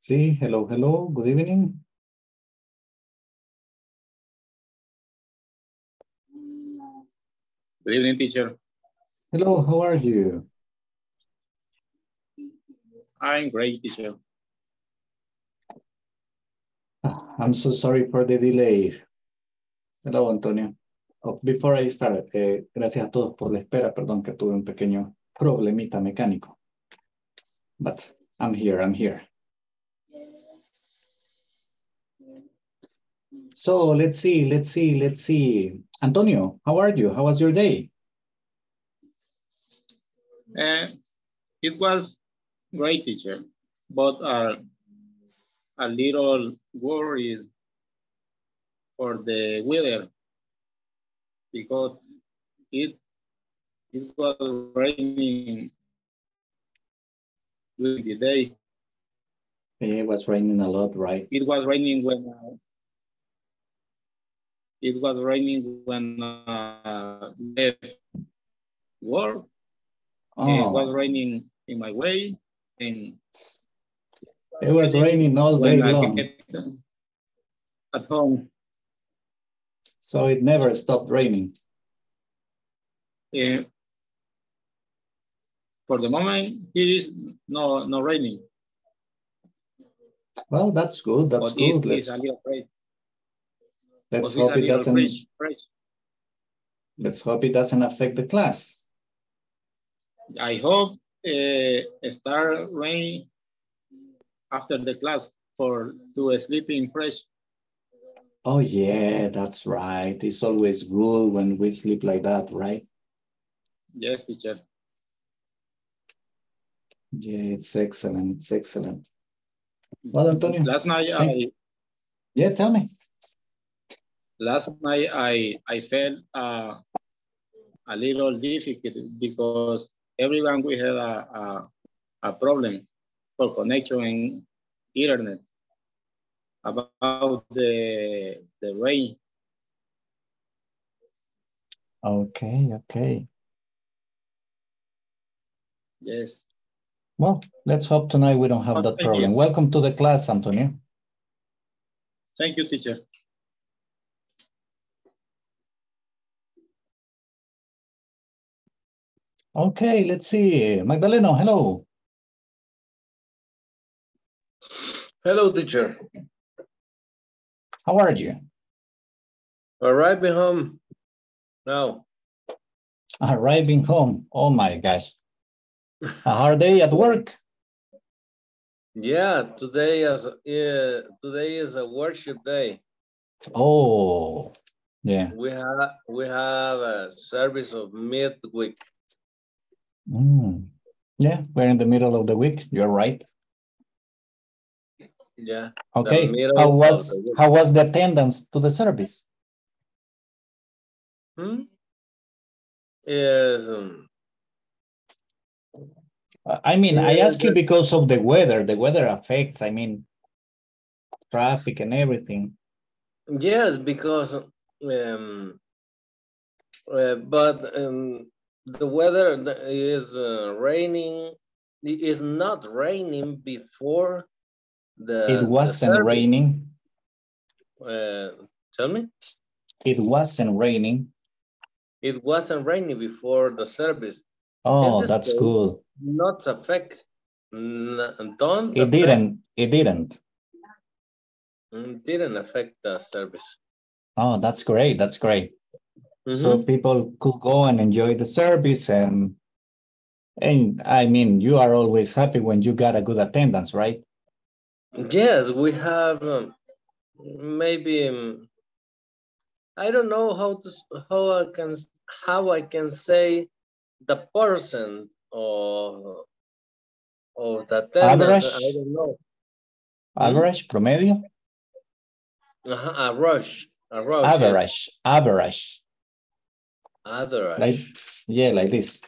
See, hello, hello, good evening. Good evening, teacher. Hello, how are you? I'm great, teacher. I'm so sorry for the delay. Hello, Antonio. Oh, before I start, eh, gracias a todos por la espera. Perdón que tuve un pequeño problemita mecánico. But I'm here, I'm here. So let's see, let's see, let's see. Antonio, how are you? How was your day? Uh, it was great, teacher, but uh, a little worried for the weather because it it was raining during the day. It was raining a lot, right? It was raining when it was raining when uh, left work. It was Oh, raining in my way, and it was raining all day long. at home, So it never stopped raining. uh, for the moment, it is no no raining, Well, that's good, that's but good. it's Let's, a little. Let's hope it doesn't, let's hope it doesn't affect the class. I hope uh, start rain after the class for to sleeping fresh. Oh yeah, that's right. It's always good when we sleep like that, right? Yes, teacher. Yeah, it's excellent, it's excellent. Well, Antonio, Last night I Yeah, tell me. Last night I I felt uh, a little difficult because everyone we had a, a, a problem for connection in internet about the the rain. Okay, okay. Yes. Well, let's hope tonight we don't have Oh, that thank you. problem. Welcome to the class, Antonio. Thank you, teacher. Okay, let's see. Magdalena, hello. Hello, teacher. How are you? Arriving home now. Arriving home. Oh my gosh. A hard day at work. Yeah, today is yeah, today is a worship day. Oh, yeah. We have we have a service of midweek. Mm. Yeah, we're in the middle of the week. You're right. Yeah. Okay. How was how was the attendance to the service? Hmm? Is um, I mean, I ask you because of the weather. The weather affects, I mean, traffic and everything. yes, because um, uh, but um, the weather is uh, raining. It is not raining before the. It wasn't service. raining. Uh, tell me. It wasn't raining. It wasn't raining before the service. Oh, that's case, cool. Not affect. Don't. It affect- didn't. It didn't. mm, Didn't affect the service. Oh, that's great. That's great. So Mhm. people could go and enjoy the service and and I mean, you are always happy when you got a good attendance, right? Yes, we have um, maybe. um, I don't know how to how I can how I can say the percent of of the attendance. I Average? don't know. Hmm? Average, promedio? Uh-huh, a rush, a rush. yes. Average, average. Average. Like, yeah, like this.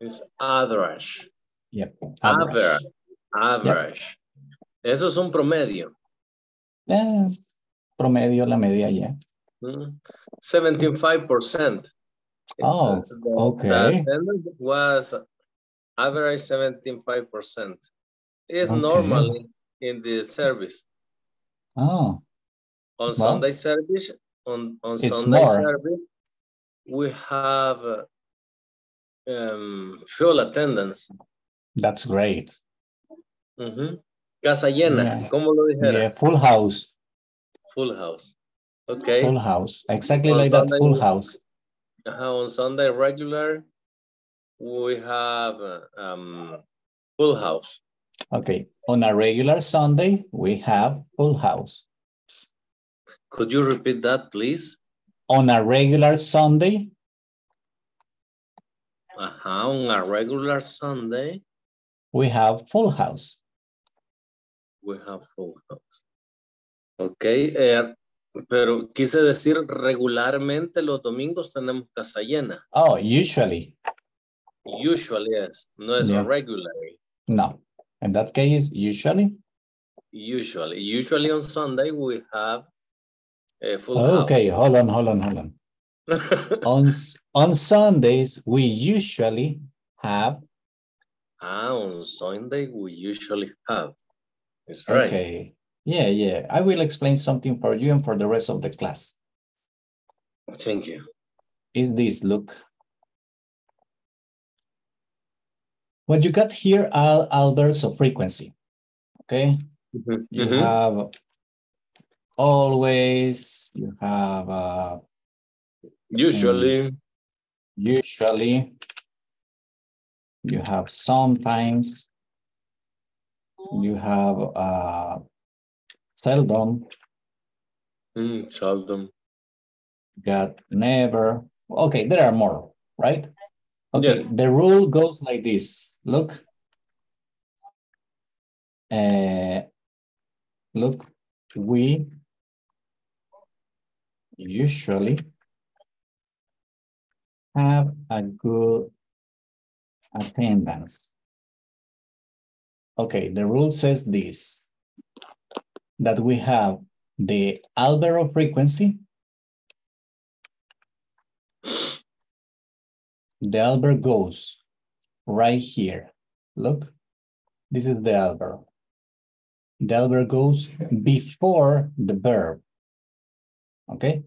It's average. Yep. Average. Average. Eso es un promedio. Yeah, promedio, la media, yeah. Mm. 75%. Oh, The- the okay. attendance was average 75%. It's Okay. normally in the service. Oh, On Well, Sunday service, on, on Sunday more. service, we have uh, um, full attendance. that's great. Ujú. Casa llena, Yeah. ¿cómo lo dijera? Yeah, full house, Full house. Okay. full house. Exactly On like that, full house. Uh-huh, on Sunday regular, we have uh, um, full house. Okay, on a regular Sunday, we have full house. Could you repeat that, please? On a regular Sunday, Ajá, on a regular Sunday, we have full house. we have full house. Ok, eh, pero quise decir regularmente los domingos tenemos casa llena. Oh, usually, Usually es, no es Yeah. regularly. no. In that case, usually. Usually, usually on Sunday we have full house. Okay, hold on, hold on, hold on. On, on Sundays, we usually have, ah, on Sunday we usually have. It's right. okay. Yeah, yeah. I will explain something for you and for the rest of the class. Thank you. Is this, look. What you got here are adverbs of frequency. Okay, Mhm, you mhm. have always, you have uh, Usually, usually, you have sometimes, you have uh, seldom, mm, seldom. got never. Okay, there are more, right? Okay, Yeah. the rule goes like this. Look. Uh, look, we usually have a good attendance. Okay, the rule says this, that we have the Albero frequency. The adverb goes right here. Look, this is the adverb. The adverb goes before the verb. Okay?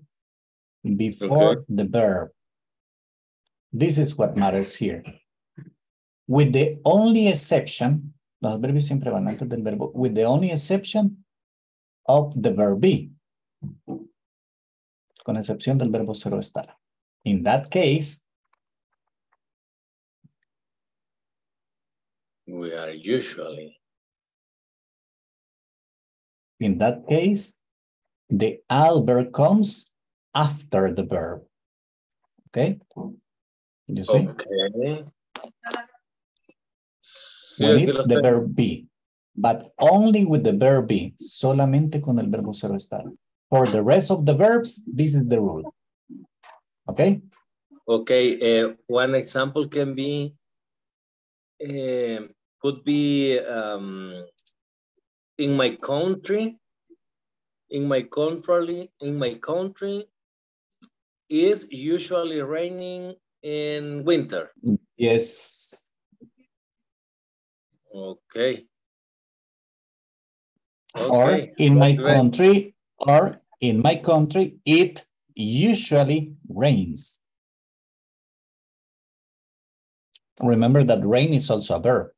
Before Okay. the verb. This is what matters here. With the only exception, los adverbios siempre van antes del verbo, with the only exception of the verb be. Con excepción del verbo cero estar. In that case, We are usually. in that case, the adverb comes after the verb. Okay? You see? Okay. When it's the verb be, but only with the verb be, solamente con el verbo cero estar. For the rest of the verbs, this is the rule. Okay? Okay, uh, one example can be, uh, could be um, in my country, in my country, in my country, is usually raining in winter. Yes. Okay. Or in my country, or in my country, it usually rains. Remember that rain is also a verb.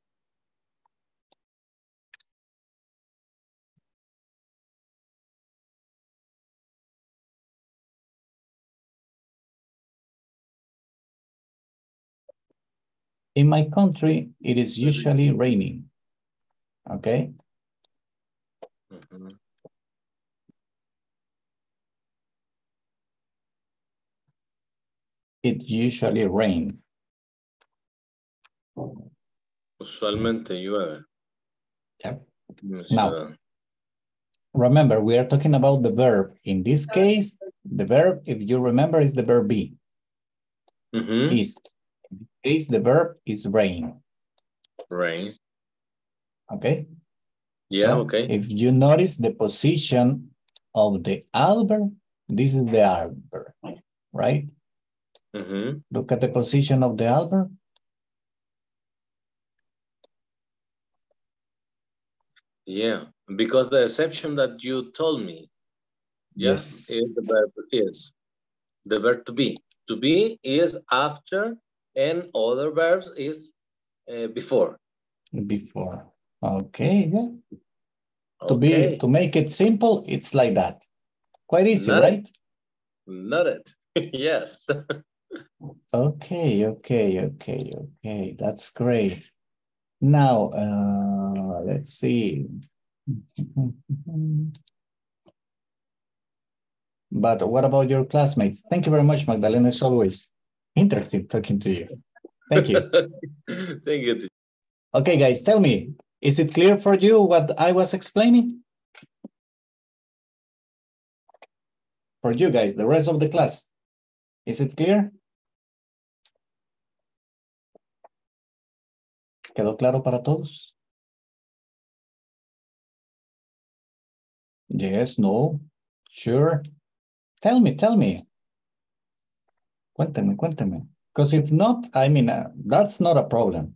In my country, it is usually raining. Okay? Mhm. It usually rain. Usualmente llueve. Yep. Now. Remember, we are talking about the verb. In this case, the verb, if you remember, is the verb be. Mhm. Is. In this is the verb is rain. Rain. Okay. Yeah, so okay. If you notice the position of the adverb, this is the adverb, right? Mm -hmm. Look at the position of the adverb. Yeah, because the exception that you told me. Yes. yes. Is the verb is. The verb to be. To be is after and other verbs is uh, before. Before. Okay. Yeah. Okay. To be to make it simple, it's like that. Quite easy, Not right? Not it. yes. okay, okay, okay, okay. That's great. Now, uh, let's see. But what about your classmates? Thank you very much, Magdalena. as always interesting talking to you. Thank you. Thank you. Okay, guys, tell me, is it clear for you what I was explaining? For you guys, the rest of the class, is it clear? ¿Quedó claro para todos? Yes, no, sure. Tell me, tell me. Cuéntame, cuéntame. Because if not, I mean, uh, that's not a problem.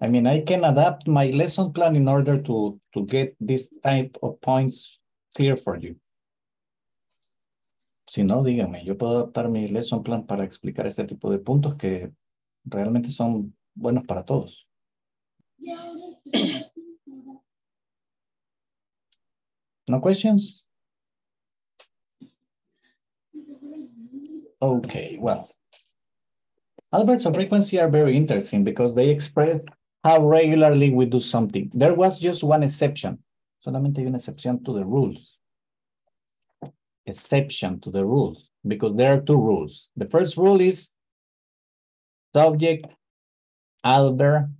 I mean, I can adapt my lesson plan in order to, to get this type of points clear for you. Si no, dígame, yo puedo adaptar mi lesson plan para explicar este tipo de puntos que realmente son buenos para todos. No questions? Okay, well. Adverbs of frequency are very interesting because they express how regularly we do something. There was just one exception. Solamente hay una excepción to the rules. Exception to the rules, because there are two rules. The first rule is subject, adverb,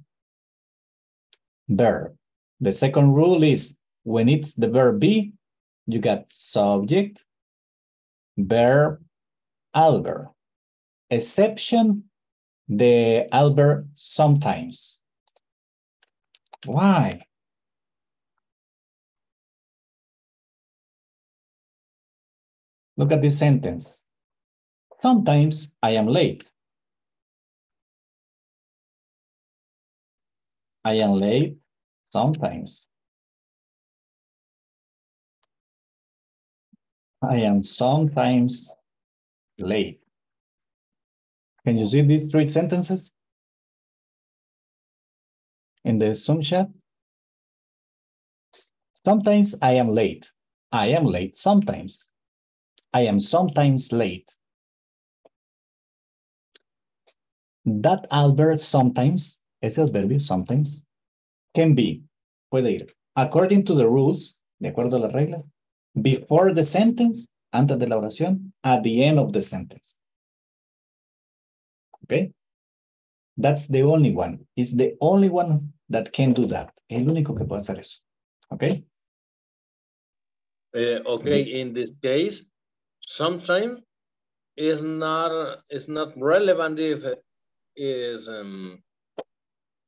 verb. The second rule is when it's the verb be, you got subject, verb, adverb. Exception, the adverb sometimes. Why? Look at this sentence. Sometimes I am late. I am late sometimes. I am sometimes late. Can you see these three sentences? In the Zoom chat? Sometimes I am late. I am late sometimes. I am sometimes late. That adverb sometimes, ese adverbio sometimes, can be, puede ir, according to the rules, de acuerdo a before the sentence, antes de la oración, at the end of the sentence. Okay? That's the only one. It's the only one that can do that. Es El único que puede hacer eso. Okay? Uh, okay, in this case, sometimes it's not it's not relevant if is um,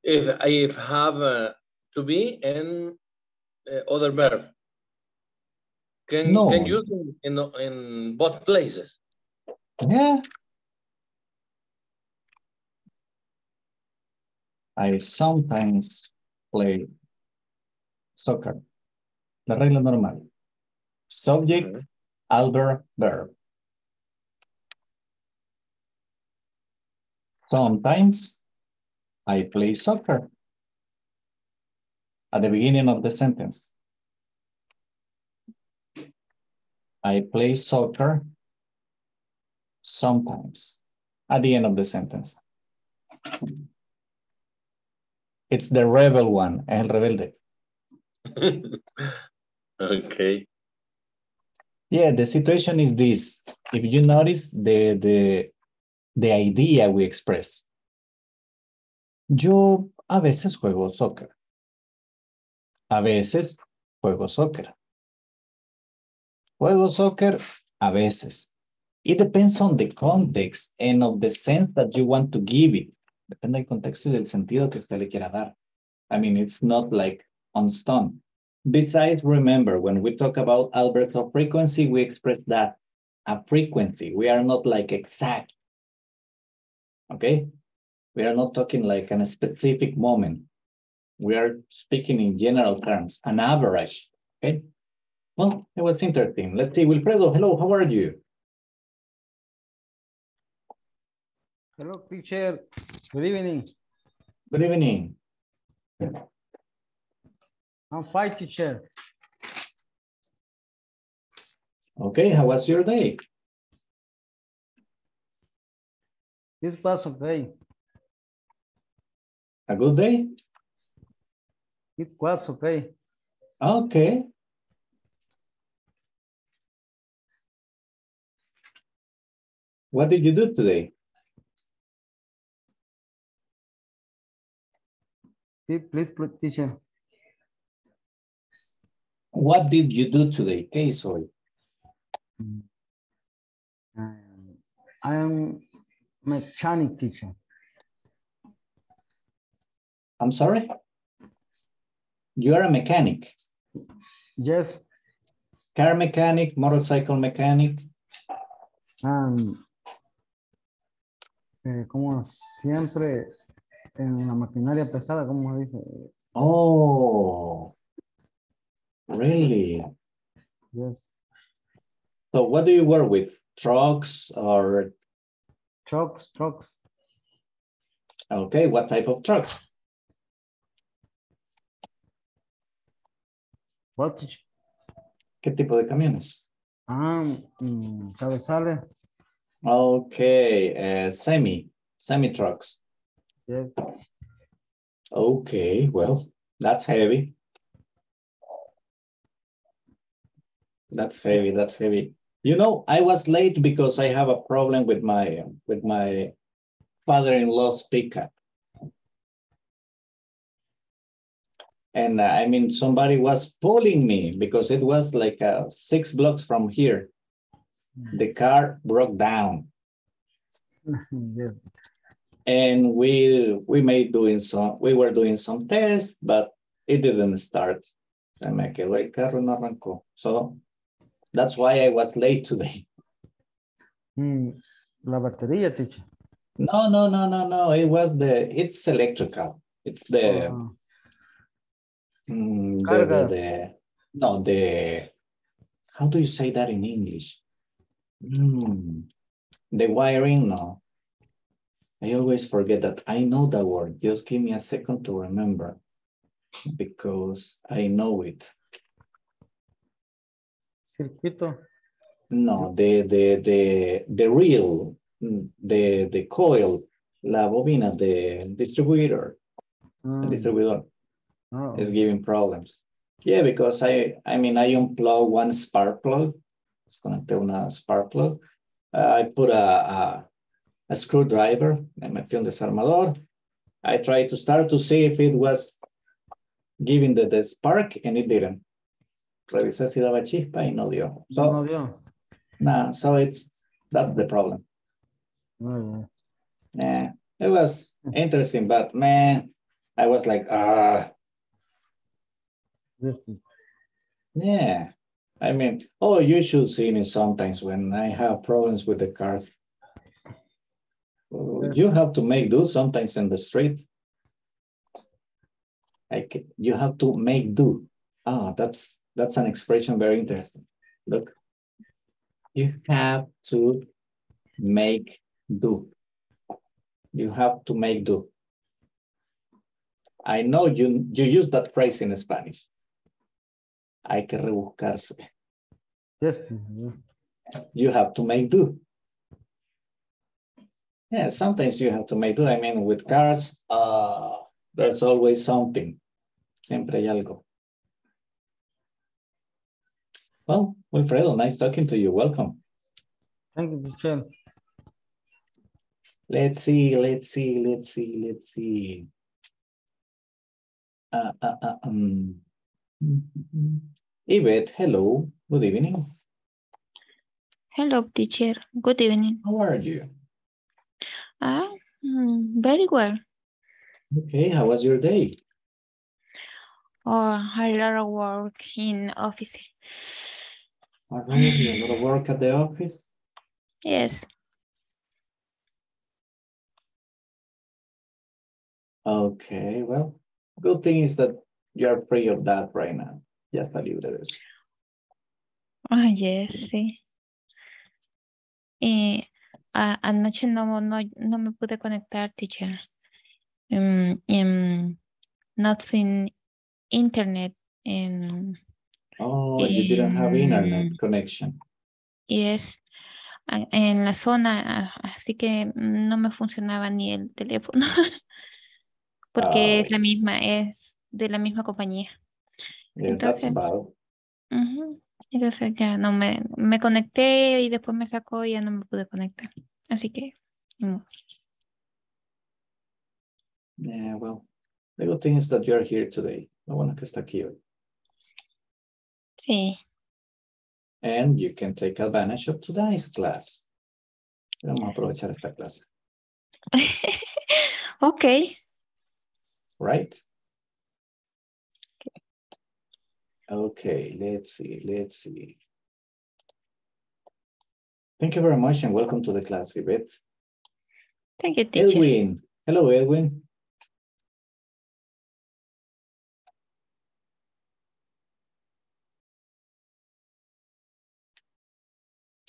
if I have uh, to be and uh, other verb. Can no. can use in in both places. Yeah. I sometimes play soccer. La regla normal. Subject, mm-hmm. okay. adverb, verb. Sometimes I play soccer at the beginning of the sentence. I play soccer sometimes at the end of the sentence. It's the rebel one, el rebelde. okay. Yeah, the situation is this. If you notice the, the, the idea we express. Yo a veces juego soccer. A veces juego soccer. Juego soccer a veces. It depends on the context and of the sense that you want to give it. Depende del contexto y del sentido que usted le quiera dar. I mean, it's not like on stone. Besides, remember, when we talk about adverbs frequency, we express that a frequency. We are not like exact. Okay? We are not talking like a specific moment. We are speaking in general terms, an average, okay? Well, it was interesting. Let's see, Wilfredo, hello, how are you? Hello, teacher. Good evening. Good evening. I'm fine, teacher. Okay, how was your day? This was okay. A good day? It was okay. Okay. What did you do today? Please, please, teacher. What did you do today? ¿Qué hizo hoy? Um, I am mechanic teacher. I'm sorry? You are a mechanic, Yes, car mechanic, motorcycle mechanic. um, eh, como siempre en la maquinaria pesada, como dice. Oh, really? Yes, So what do you work with? Trucks or, trucks, trucks. okay, what type of trucks? What teacher? ¿Qué tipo de camiones? Ah, mm, cabezales. Okay, uh, semi, semi trucks. Yes. Okay, well, that's heavy. That's heavy, that's heavy. You know, I was late because I have a problem with my with my father-in-law's pickup. And uh, I mean, somebody was pulling me because it was like uh, six blocks from here. The car broke down. yes. and we we made doing some we were doing some tests but it didn't start. Se me quedó el carro no arrancó. So that's why i was late today. Mm, la batería, teacher. no no no no no. It was the it's electrical. It's the Ah, mm, the, the, the no the how do you say that in english Mm, the wiring no. I always forget that i know that word. Just give me a second to remember because i know it. Circuito. No, the, the, the, the reel, mm, the, the coil, la bobina, the distributor, the Ah, distributor ah, is giving problems. Yeah, because I, I mean, I unplug one spark plug, desconecté una spark plug. Uh, I put a, a, a screwdriver, me metí un desarmador. I tried to start to see if it was giving the, the spark and it didn't. Revisé si daba chispa y no dio. So, no dio. no, so it's, that's the problem. No, Yeah, it was interesting, but man, I was like, ah, yeah. I mean, oh, you should see me sometimes when I have problems with the car. You have to make do sometimes in the street. Like you have to make do. Ah, that's that's an expression very interesting. Look, you have to make do. You have to make do. I know you you use that phrase in Spanish. Hay que rebuscarse. Yes. You have to make do. Yeah, sometimes you have to make do. I mean, with cars, uh, there's always something. Siempre hay algo. Well, Wilfredo, nice talking to you. Welcome. Thank you, teacher. Let's see, let's see, let's see, let's see. Uh, uh, uh, um. Yvette, hello, good evening. Hello, teacher. Good evening. How are you? Ah, mm, very well. Okay, how was your day? Oh, a lot of work in office. Already a lot of work at the office? Yes. Okay, well, Good thing is that you're free of that right now. Ya está libre de eso. Ah, yes, sí. Y a- anoche no, no, no me pude conectar, teacher. Um, em, nothing internet. em, Oh, you didn't have internet connection. yes, en la zona, así que no me funcionaba ni el teléfono. Porque es la Oh. misma, es de la misma compañía. Yeah, Entonces, bad. ujú, Entonces ya no me, me conecté y después me sacó y ya no me pude conectar. Así que, modo. Yeah, well, the good thing is that you're here today. Lo bueno que está aquí hoy. sí. And you can take advantage of today's class. Vamos a aprovechar esta clase, ok. right? Okay, let's see, let's see. Thank you very much and welcome to the class, Yvette. Thank you, teacher. Edwin, hello, Edwin.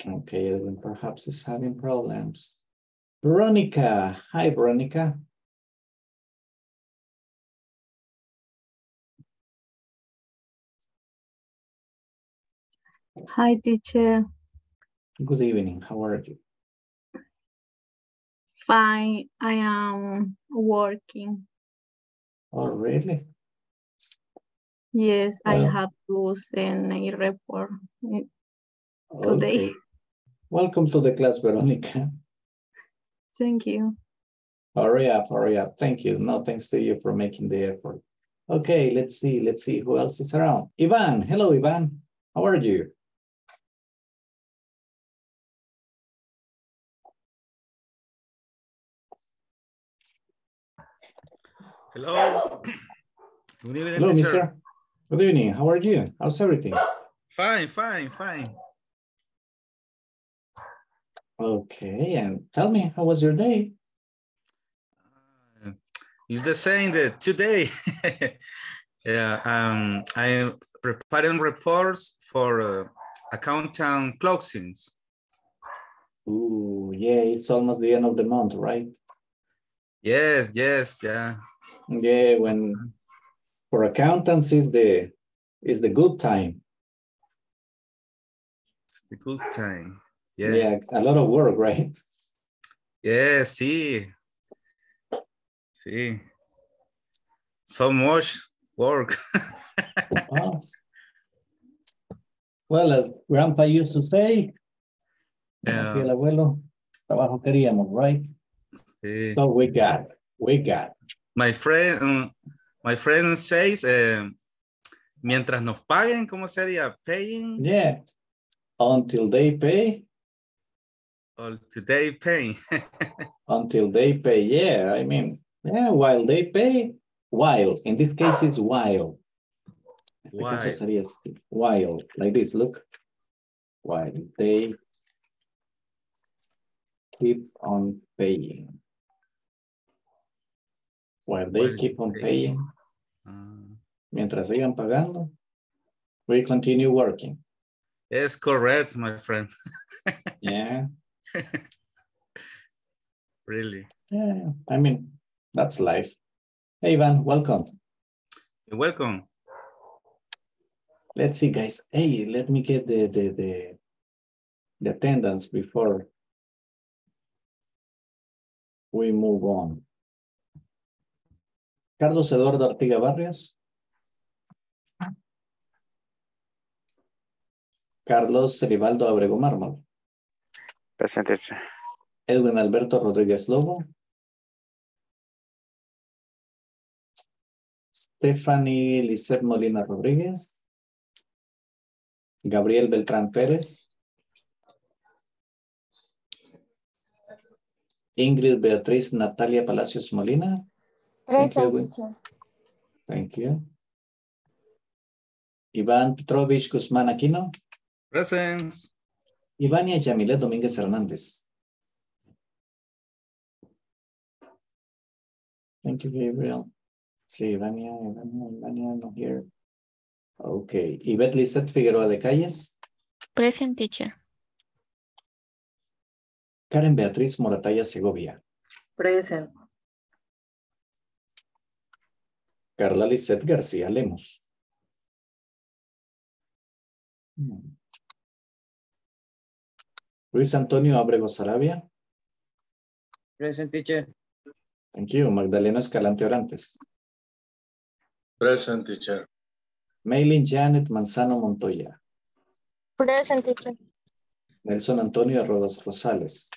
Okay, Edwin perhaps is having problems. Veronica, hi, Veronica. Hi, teacher. Good evening, how are you? Fine. I am working. Oh, really? Yes, I have to send a report. Today. Okay. Welcome to the class, Veronica. Thank you. Hurry up, hurry up. Thank you. No, thanks to you for making the effort. Okay, let's see, let's see who else is around. Ivan, hello, Ivan. How are you? Hello. Good evening, Hello, teacher. mister. Good evening. How are you? How's everything? Fine, fine, fine. Okay, and tell me, how was your day? Uh, It's the same that today. yeah, um, I'm preparing reports for uh, accountant closings. Ooh, yeah, it's almost the end of the month, right? Yes, yes, yeah. Yeah, when for accountants is the is the good time. It's the good time. Yeah. Yeah, a lot of work, right? Yeah, see. See. So much work. Oh. Well, as grandpa used to say, que el abuelo, trabajo queríamos, right? sí. So we got, we got. My friend, um, my friend says, eh, mientras nos paguen, ¿cómo sería? Paying Yeah. Until they pay, or today paying. until they pay. Yeah, I mean, yeah, while they pay, while. In this case, it's while. En este caso While. while, like this, look. While they keep on paying. While they While keep on they- paying, Ah, mientras sigan pagando, we continue working. yes, correct, my friend. Yeah, Really. yeah, I mean, that's life. Hey, Ivan, welcome. You're welcome. Let's see, guys. Hey, let me get the, the, the, the attendance before we move on. Carlos Eduardo Artiga Barrios. Carlos Rivaldo Abrego Mármol. Presente. Edwin Alberto Rodríguez Lobo. Stephanie Lisset Molina Rodríguez. Gabriel Beltrán Pérez. Ingrid Beatriz Natalia Palacios Molina. Thank you, Present, Edwin. teacher. Thank you. Iván Petrovich Guzmán Aquino. Presents. Ivania Yamilet Domínguez Hernández. Thank you, Gabriel. Sí, Vania, Vania, Vania, no here. Okay. Ivette Lizette Figueroa de Calles. Present teacher. Karen Beatriz Morataya Segovia. Present. Carla Lizette García Lemos. Hmm. Luis Antonio Abrego Sarabia. Present teacher. Thank you. Magdalena Escalante Orantes. Present teacher. Maylin Janet Manzano Montoya. Present teacher. Nelson Antonio Rodas Rosales.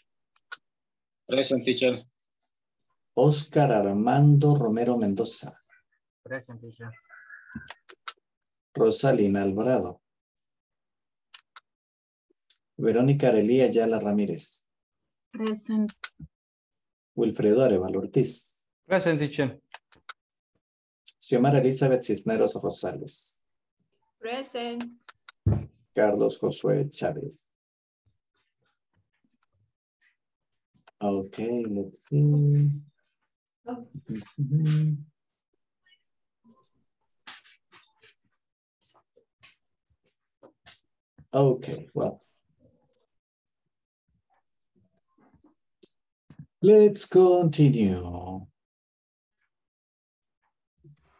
Present teacher. Oscar Armando Romero Mendoza. Present teacher. Rosalina Alvarado. Verónica Arelía Ayala Ramírez. Present. Wilfredo Arevalo Ortiz. Present teacher. Xiomara Elizabeth Cisneros Rosales. Present. Carlos Josué Chávez. Okay, let's see. Mhm. Okay, well. Let's continue.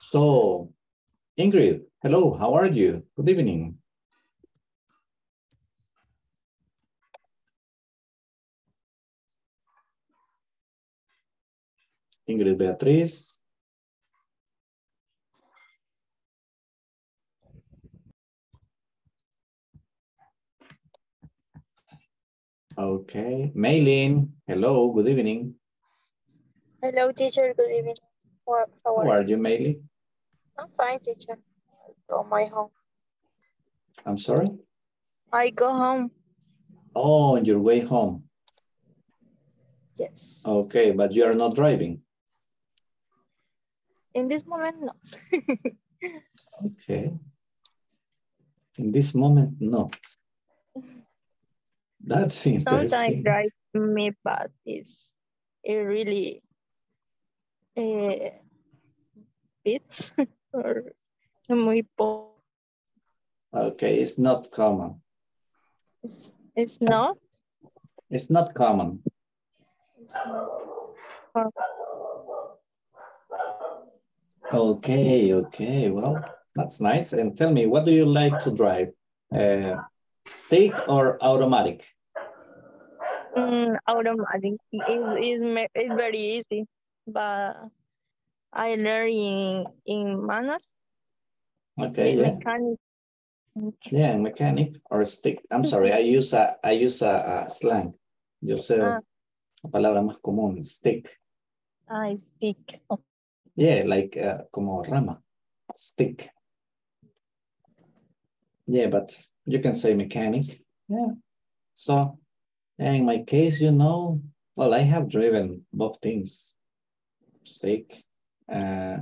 So, Ingrid, hello, how are you? Good evening. Ingrid Beatriz. Okay, Maylin, hello, good evening. Hello, teacher. Good evening. How how How are are you, Maylin? I'm fine, teacher. I go my home. I'm sorry? I go home. Oh, on your way home. Yes. Okay, but you are not driving. In this moment, no. Okay. In this moment, no. That's interesting. Sometimes interesting. drive me, but it's it really uh, bit or muy po. Okay, it's not common. It's, it's not. It's not common. It's not. Uh, Okay, okay, well, that's nice. And tell me, what do you like to drive? Uh, stick or automatic? Mm, automatic is is is very easy, but I learn in in manual Okay, in yeah, mechanic. yeah, mechanic or stick. I'm sorry, I use a, I use a, a slang. Yo sé Ah. la palabra más común, stick. I stick. Yeah, like uh, como rama, stick. Yeah, but you can say mechanic. Yeah. So in my case, you know, well, I have driven both things, stick, uh,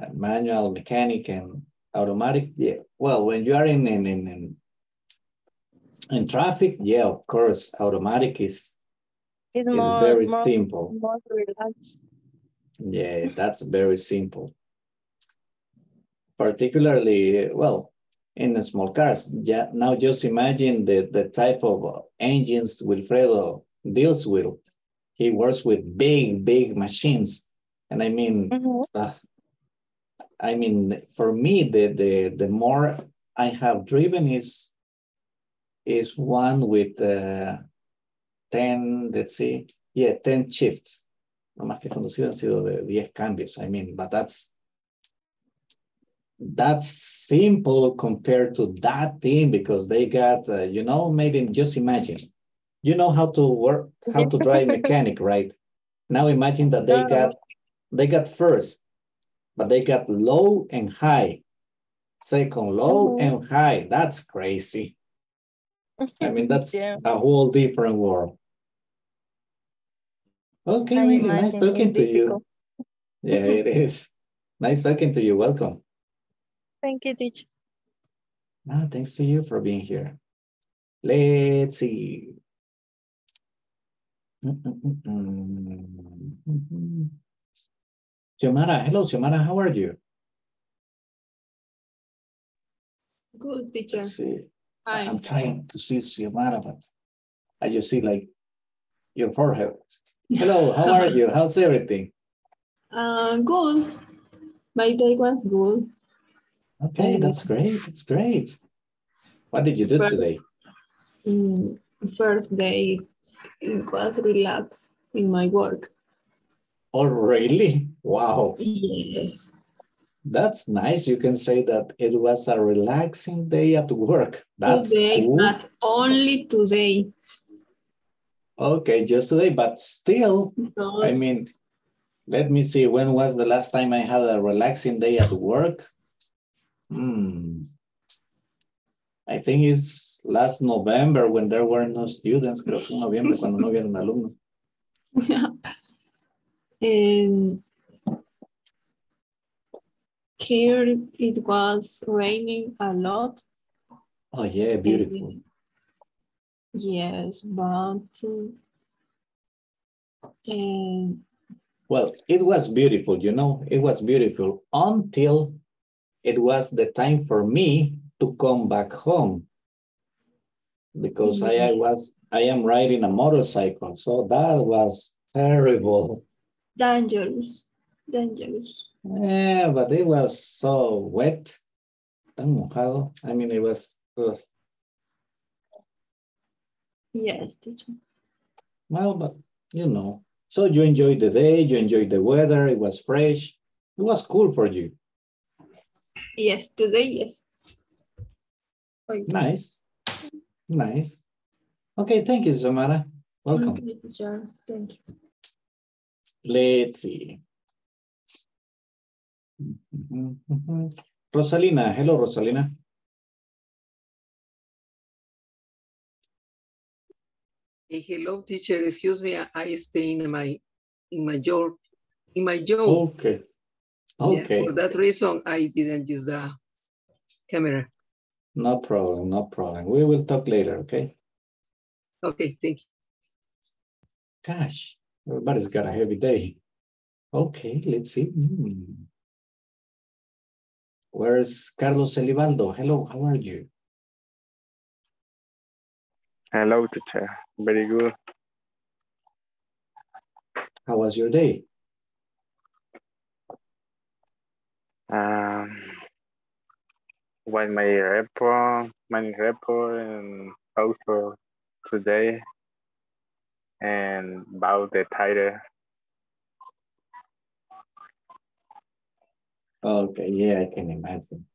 uh, manual, mechanic, and automatic. Yeah. Well, when you are in in in in, in traffic, yeah, of course, automatic is It's is more very more simple. more relaxed. Yeah, that's very simple. Particularly, well, in the small cars. Yeah, now just imagine the, the type of engines Wilfredo deals with. He works with big, big machines. And I mean, Mhm. uh, I mean, for me, the, the, the more I have driven is, is one with uh, 10, let's see, yeah, 10 shifts. No más que conducido han sido de 10 cambios. I mean, but that's that's simple compared to that team because they got, uh, you know, maybe just imagine, you know how to work, how to drive mechanic, right? Now imagine that they got, they got first, but they got low and high. Second, low Mhm. and high. That's crazy. I mean, that's Yeah. a whole different world. Okay, really nice talking to you. Yeah, it is. Nice talking to you. Welcome. Thank you, teacher. Ah, thanks to you for being here. Let's see. Mm, mm, mm. Xiomara, hello, Xiomara, how are you? Good teacher. Let's see. Hi. I'm trying to see Xiomara, but I just see like your forehead. Hello, how are you? How's everything? Uh, good. My day was good. Okay, that's great. That's great. What did you do First- today? Mm, first day it was relax in my work. Oh, really? Wow. Yes. That's nice. You can say that it was a relaxing day at work. That's today, cool. but only today. Okay, just today, but still, I mean, let me see. When was the last time I had a relaxing day at work? Hmm. I think it's last November when there were no students. Creo que en noviembre cuando no hubieron alumnos. and here it was raining a lot. Oh yeah, beautiful. and- yes, but and Well, it was beautiful, you know, it was beautiful until it was the time for me to come back home. Because I, I was, I am riding a motorcycle, so that was terrible. dangerous, dangerous. Yeah, but it was so wet, tan mojado. I mean, it was, ugh. Yes, teacher. well, but you know. So you enjoyed the day, you enjoyed the weather, it was fresh. It was cool for you. Yes, today, yes. Nice, nice. Okay, thank you, Xiomara. Welcome. okay, teacher. Thank you. Let's see. Rosalina, hello, Rosalina. Eh, Hello, teacher. Excuse me. I- I stay in my in my job in my job. Okay, Yeah, okay, For that reason, I didn't use the camera. no problem, no problem. We will talk later, okay? Okay, thank you. Gosh, everybody's got a heavy day. Okay, let's see. Hmm. Where's Carlos Elivaldo? Hello, how are you? Hello, teacher. Very good. How was your day? Um, when my repo, my repo, and also today, and about the title. Okay, yeah, I can imagine.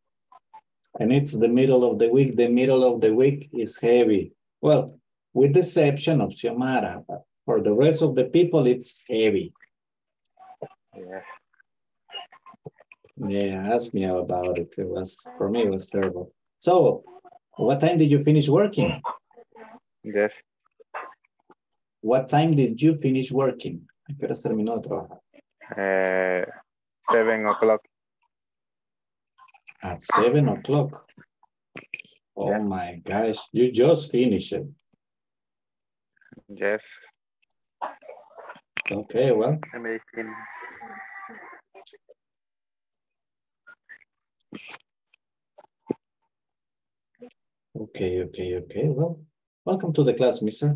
And it's the middle of the week. The middle of the week is heavy. Well, with the exception of Xiomara, but for the rest of the people, it's heavy. Yes. Yeah, ask me about it. It was, for me, it was terrible. So, what time did you finish working? Yes. What time did you finish working? ¿A qué horas terminó de trabajar? Uh, seven o'clock. At seven o'clock. Oh Yeah. my gosh, you just finished it. Yes. Okay, well, Amazing. Okay, okay, okay. Well, welcome to the class, mister.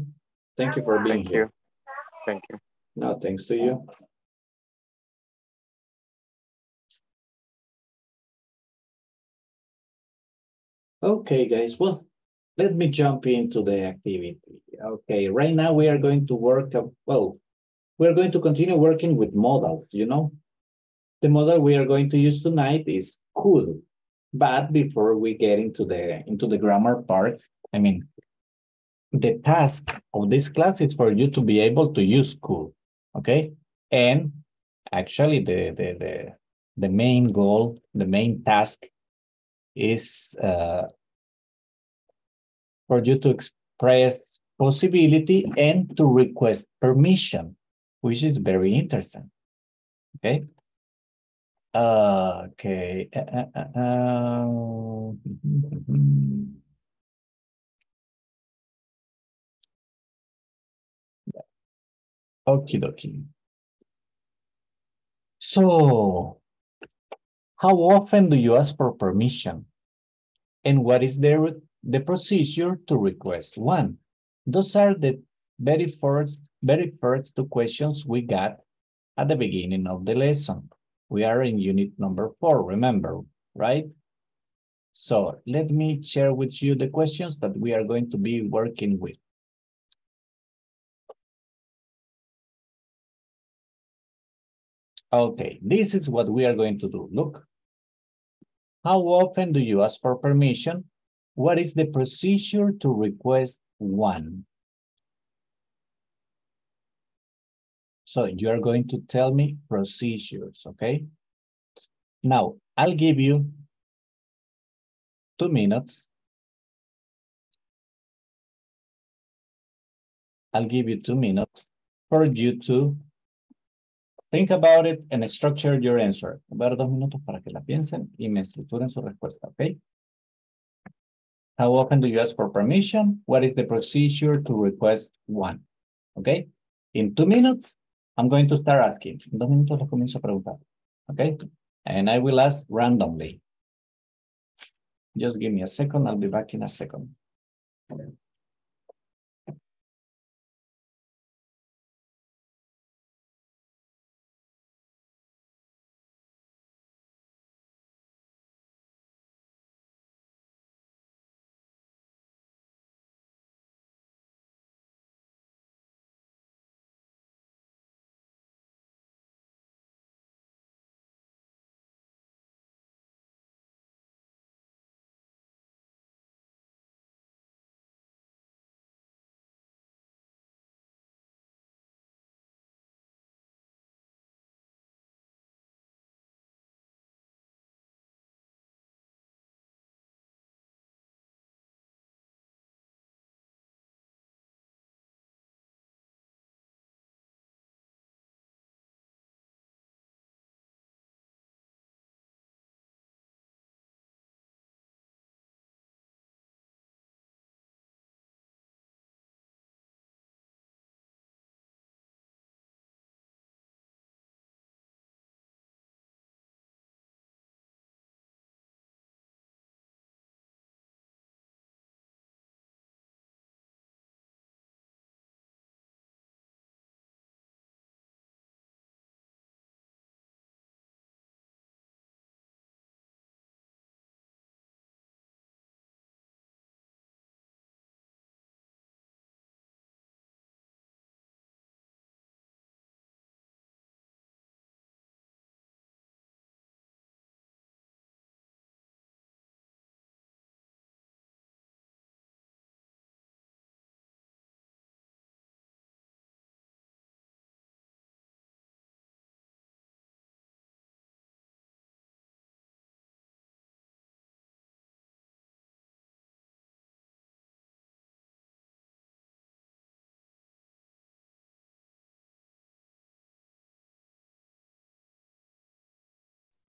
Thank you for being Thank here. you. Thank you. No, thanks to you. Okay, guys, well, let me jump into the activity. Okay, right now we are going to work, well, we're going to continue working with modals, you know? The modal we are going to use tonight is could. But before we get into the into the grammar part, I mean, the task of this class is for you to be able to use could, okay? And actually the the the, the main goal, the main task is uh, for you to express possibility and to request permission, which is very interesting. Okay. Uh, okay. Uh, uh, uh, uh, Okie dokie. So, how often do you ask for permission? And what is the, the procedure to request one? Those are the very first, very first two questions we got at the beginning of the lesson. We are in unit number four, remember, right? So let me share with you the questions that we are going to be working with. Okay, this is what we are going to do. Look, how often do you ask for permission? What is the procedure to request one? So you are going to tell me procedures, okay? Now, I'll give you two minutes. I'll give you two minutes for you to think about it and structure your answer. Voy dos minutos para que la piensen y me estructuren su respuesta, okay? How often do you ask for permission? What is the procedure to request one? Okay? In two minutes, I'm going to start asking. En dos minutos les comienzo a preguntar. Okay? And I will ask randomly. Just give me a second. I'll be back in a second.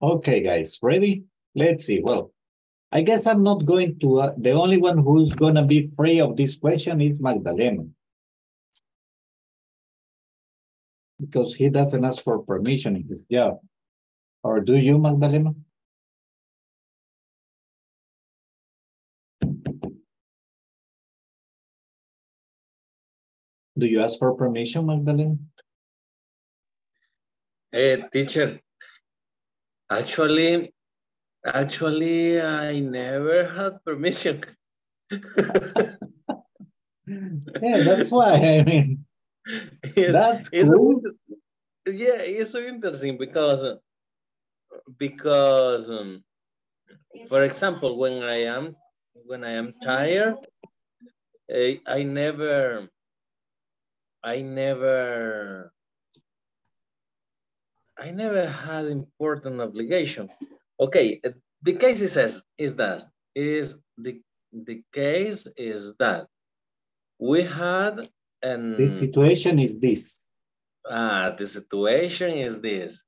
Okay, guys, ready? Let's see. Well, I guess I'm not going to, uh, the only one who's going to be free of this question is Magdalena. Because he doesn't ask for permission in his job. Or do you, Magdalena? Do you ask for permission, Magdalena? Hey, teacher, actually, actually, I never had permission. Yeah, that's why, I mean, It's- that's it's cool. yeah, it's so interesting because because um, for example, when I am when I am tired, I, I never I never I never had important obligation. Okay, the case is is that is the the case is that we had an The situation is this. Ah, the situation is this.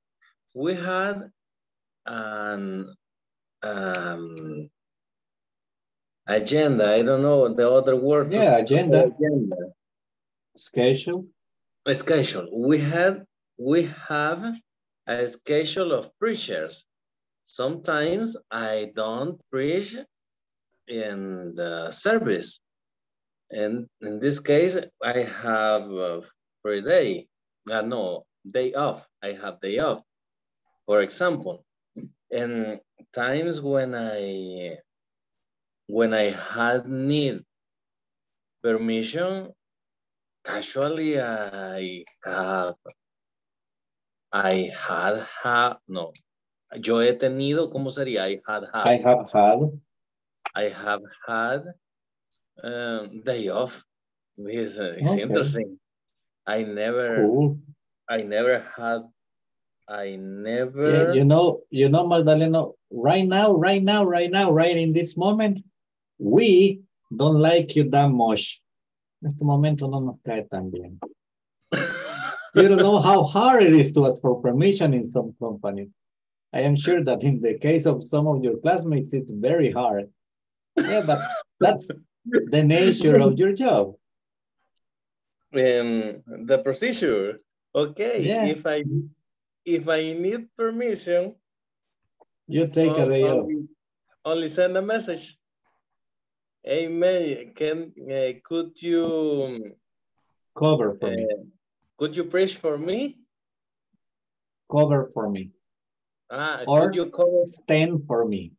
We had an um, agenda. I don't know the other word. Yeah, agenda. agenda. Schedule. A schedule. We had, we have a schedule of preachers. Sometimes I don't preach in the service. And in this case, I have a free day. Uh, no, day off. I have day off. For example, in times when I when I had need permission, casually I have I had had no. Yo he tenido, ¿cómo sería? I had had. I have had. I have had um, day off. This uh, is Okay. interesting. I never, Cool. I never had, I Yeah, never. you know, you know, Magdalena, right now, right now, right now, right in this moment, we don't like you that much. En este momento no nos cae tan bien. You don't know how hard it is to ask for permission in some companies. I am sure that in the case of some of your classmates, it's very hard. Yeah, but that's the nature of your job. Um, the procedure. Okay, Yeah. if I if I need permission, You take a o- day off. only, only send a message. Hey May, can uh, could you Cover for me. Could you preach for me? Cover for me. Ah, Or- could you cover Stand for me.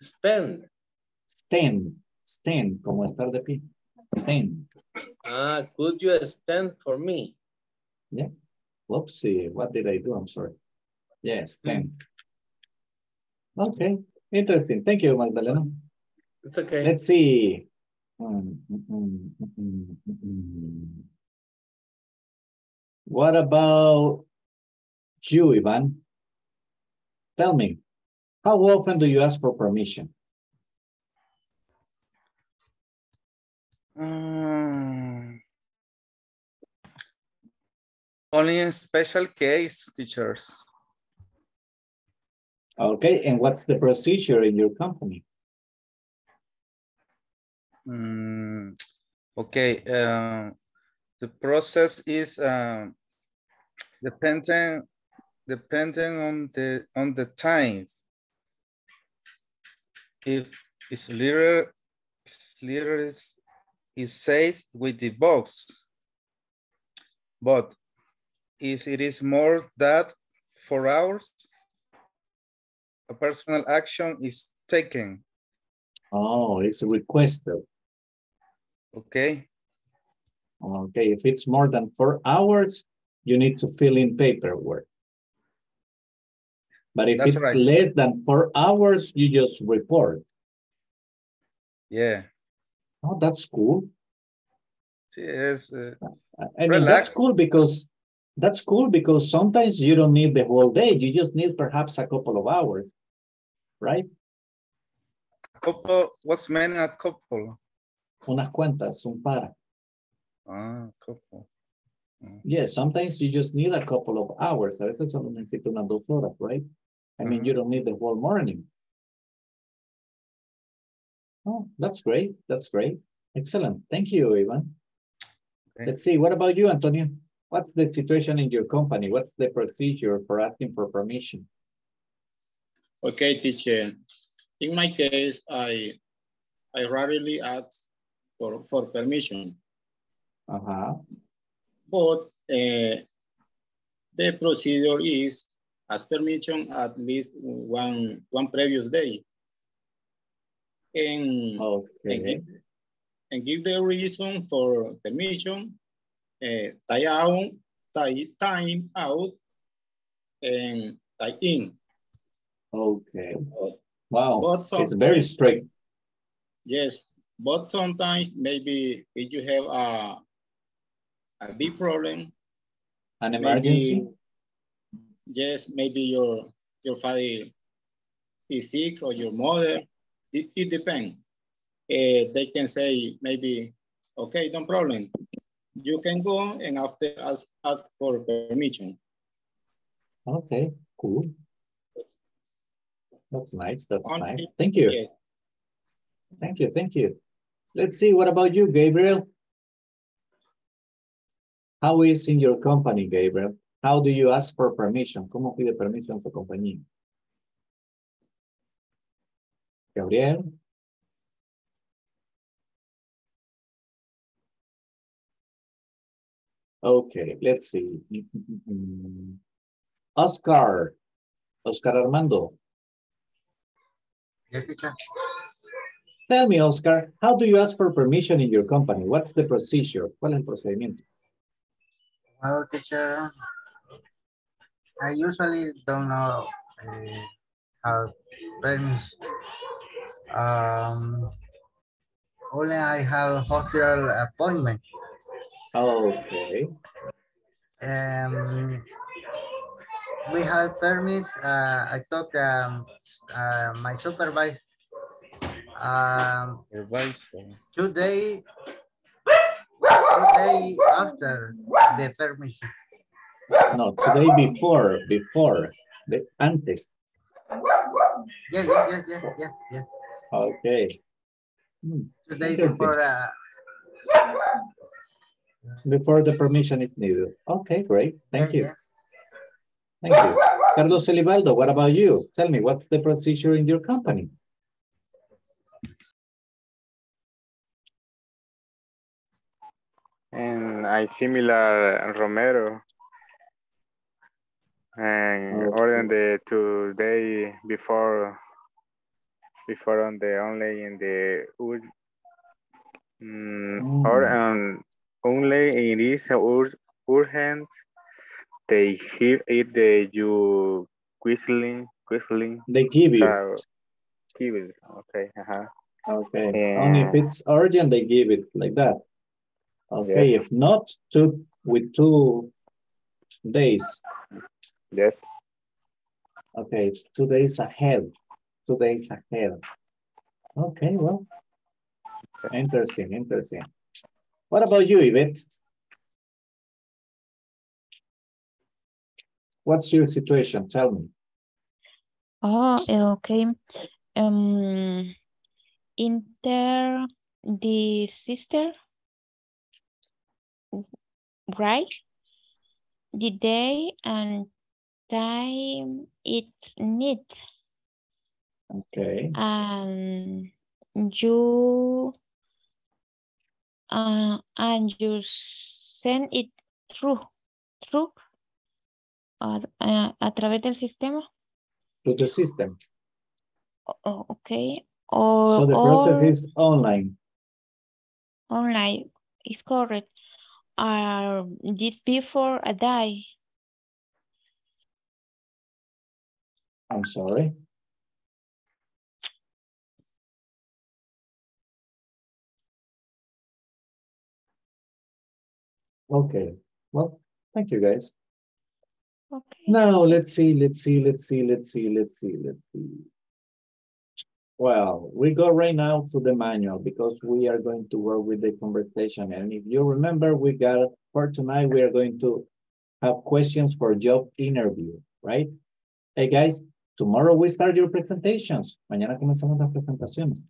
spend? Stand. Stand, como estar de pie. Stand. Ah, could you stand for me? Yeah. Whoopsie, what did I do? I'm sorry. Yes, stand. Okay, interesting. Thank you, Magdalena. It's okay. Let's see. Mm, mm, mm. What about you, Ivan? Tell me, how often do you ask for permission? Mm. Only in special case, teachers. Okay, and what's the procedure in your company? Mm, okay, uh, the process is um, depending depending on the on the times. If it's little, it's little is it says with the box, but if it is more than four hours, a personal action is taken. Oh, it's requested. Okay. Okay, if it's more than four hours, you need to fill in paperwork. But if That's it's right. less than four hours, you just report. Yeah. Oh, that's cool. Sí, es, eh, I mean, that's cool because that's cool because sometimes you don't need the whole day. You just need perhaps a couple of hours, right? A couple, what's meant a couple? Unas cuantas, un par. Ah, couple. Yes, sometimes you just need a couple of hours. A veces solo necesito unas dos horas, right? I mean, you don't need the whole morning. Oh, that's great. That's great. Excellent. Thank you, Ivan. Okay. Let's see. What about you, Antonio? What's the situation in your company? What's the procedure for asking for permission? Okay, teacher. In my case, I I rarely ask for, for permission, Uh-huh. but uh, the procedure is ask permission at least one one previous day. And, and, give, and give the reason for permission, uh, tie out, tie, time out, and tie in. Okay. But, Wow. but It's very strict. Yes, but sometimes maybe if you have a, a big problem, An maybe- emergency? yes, maybe your your father is sick or your mother, it, it depends. Eh, they can say maybe, okay, no problem. You can go and after ask, ask for permission. Okay, cool. That's nice. That's Only- nice. Thank you. Thank you. Thank you. Let's see. What about you, Gabriel? How is in your company, Gabriel? How do you ask for permission? ¿Cómo pide permiso en tu compañía? Gabriel. Okay, let's see. Oscar. Oscar Armando. Yes, teacher. Tell me, Oscar, how do you ask for permission in your company? What's the procedure? ¿Cuál es el procedimiento? Well, teacher, I usually don't know uh, how permits. Um, only I have hospital appointment. Okay. Um, we have permits. Uh, I talk um, uh, my supervisor. Um, Supervisor. two day, two day after the permission. No, today before, before, the antes. Yeah, yeah, yeah, yeah, yeah, yeah. Okay. Hmm, Two day Interesting. before. Uh, Before the permission is needed. Okay, great. Thank yeah, you. yeah. Thank you. Carlos Elibaldo, what about you? Tell me, what's the procedure in your company? And I similar Romero. And Okay. order the today before before on the only in the ur, mm, or um, only it is ur, urgent they hear it the you whistling whistling They give you. uh, give it okay uh-huh. Okay. Only if it's urgent, they give it like that. Okay, Yes. if not, two with two days. yes Okay, two days ahead. Two days ahead. Okay, well. Interesting, interesting. What about you, Yvette? What's your situation? Tell me. Oh, eh, okay. Um, inter the sister, right? The day and time it's neat. Okay. and you uh, and you send it through through uh, uh, a través del sistema To the system. oh, okay or, So the or process is online. online is correct uh, this before I die. I'm sorry. Okay, well, thank you guys. okay Now, let's see, let's see, let's see, let's see, let's see, let's see. Well, we go right now to the manual because we are going to work with the conversation. And if you remember, we got, for tonight, we are going to have questions for job interview, right? Hey, guys, tomorrow we start your presentations. Mañana comenzamos las presentaciones.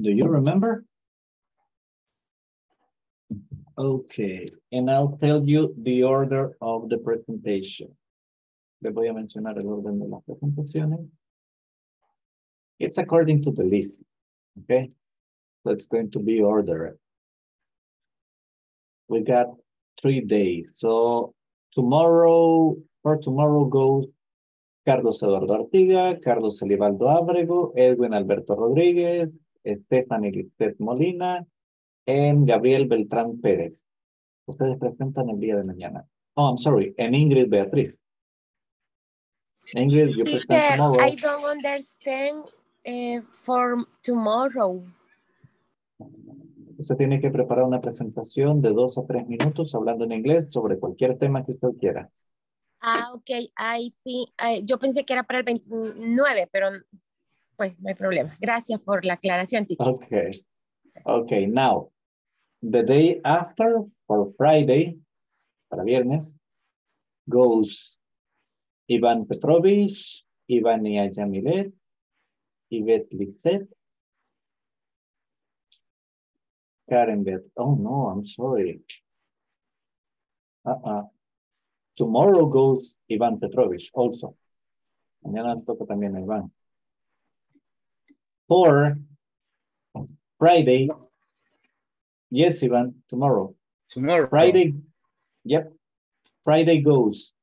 Do you remember? Okay, and I'll tell you the order of the presentation. Les voy a mencionar el orden de las presentaciones. It's according to the list, okay? So it's going to be ordered. We got three days, so tomorrow, for tomorrow goes Carlos Eduardo Artiga, Carlos Elivaldo Ábrego, Edwin Alberto Rodríguez, Stephanie Lisbeth Molina, and Gabriel Beltrán Pérez. Ustedes presentan el día de mañana. Oh, I'm sorry, and Ingrid Beatriz. Ingrid, you present tomorrow. I don't understand uh, for tomorrow. Usted tiene que preparar una presentación de dos a tres minutos hablando en inglés sobre cualquier tema que usted quiera. Ah, ok, I think, I- yo pensé que era para el 29, pero pues no hay problema. Gracias por la aclaración, teacher. Okay. Okay, now, the day after, for Friday, para viernes, goes Ivan Petrovich, Ivania Yamilet, Yvette Lisset, Karen Bet, oh no, I'm sorry. Uh-uh. Tomorrow goes Ivan Petrovich also. Mañana toca también a Iván. For Friday, yes, Ivan, tomorrow. Tomorrow. Friday, yep. Friday goes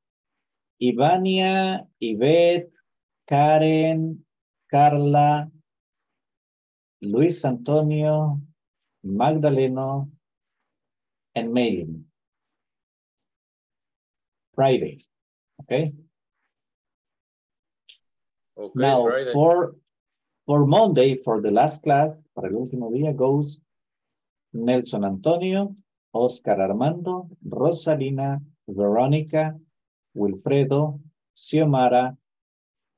Ivania, Yvette, Karen, Carla, Luis Antonio, Magdaleno, and Maylin. Friday, okay? Okay, now, Friday. for, for Monday, for the last class, para el último día, goes Nelson Antonio, Oscar Armando, Rosalina, Verónica, Wilfredo, Xiomara,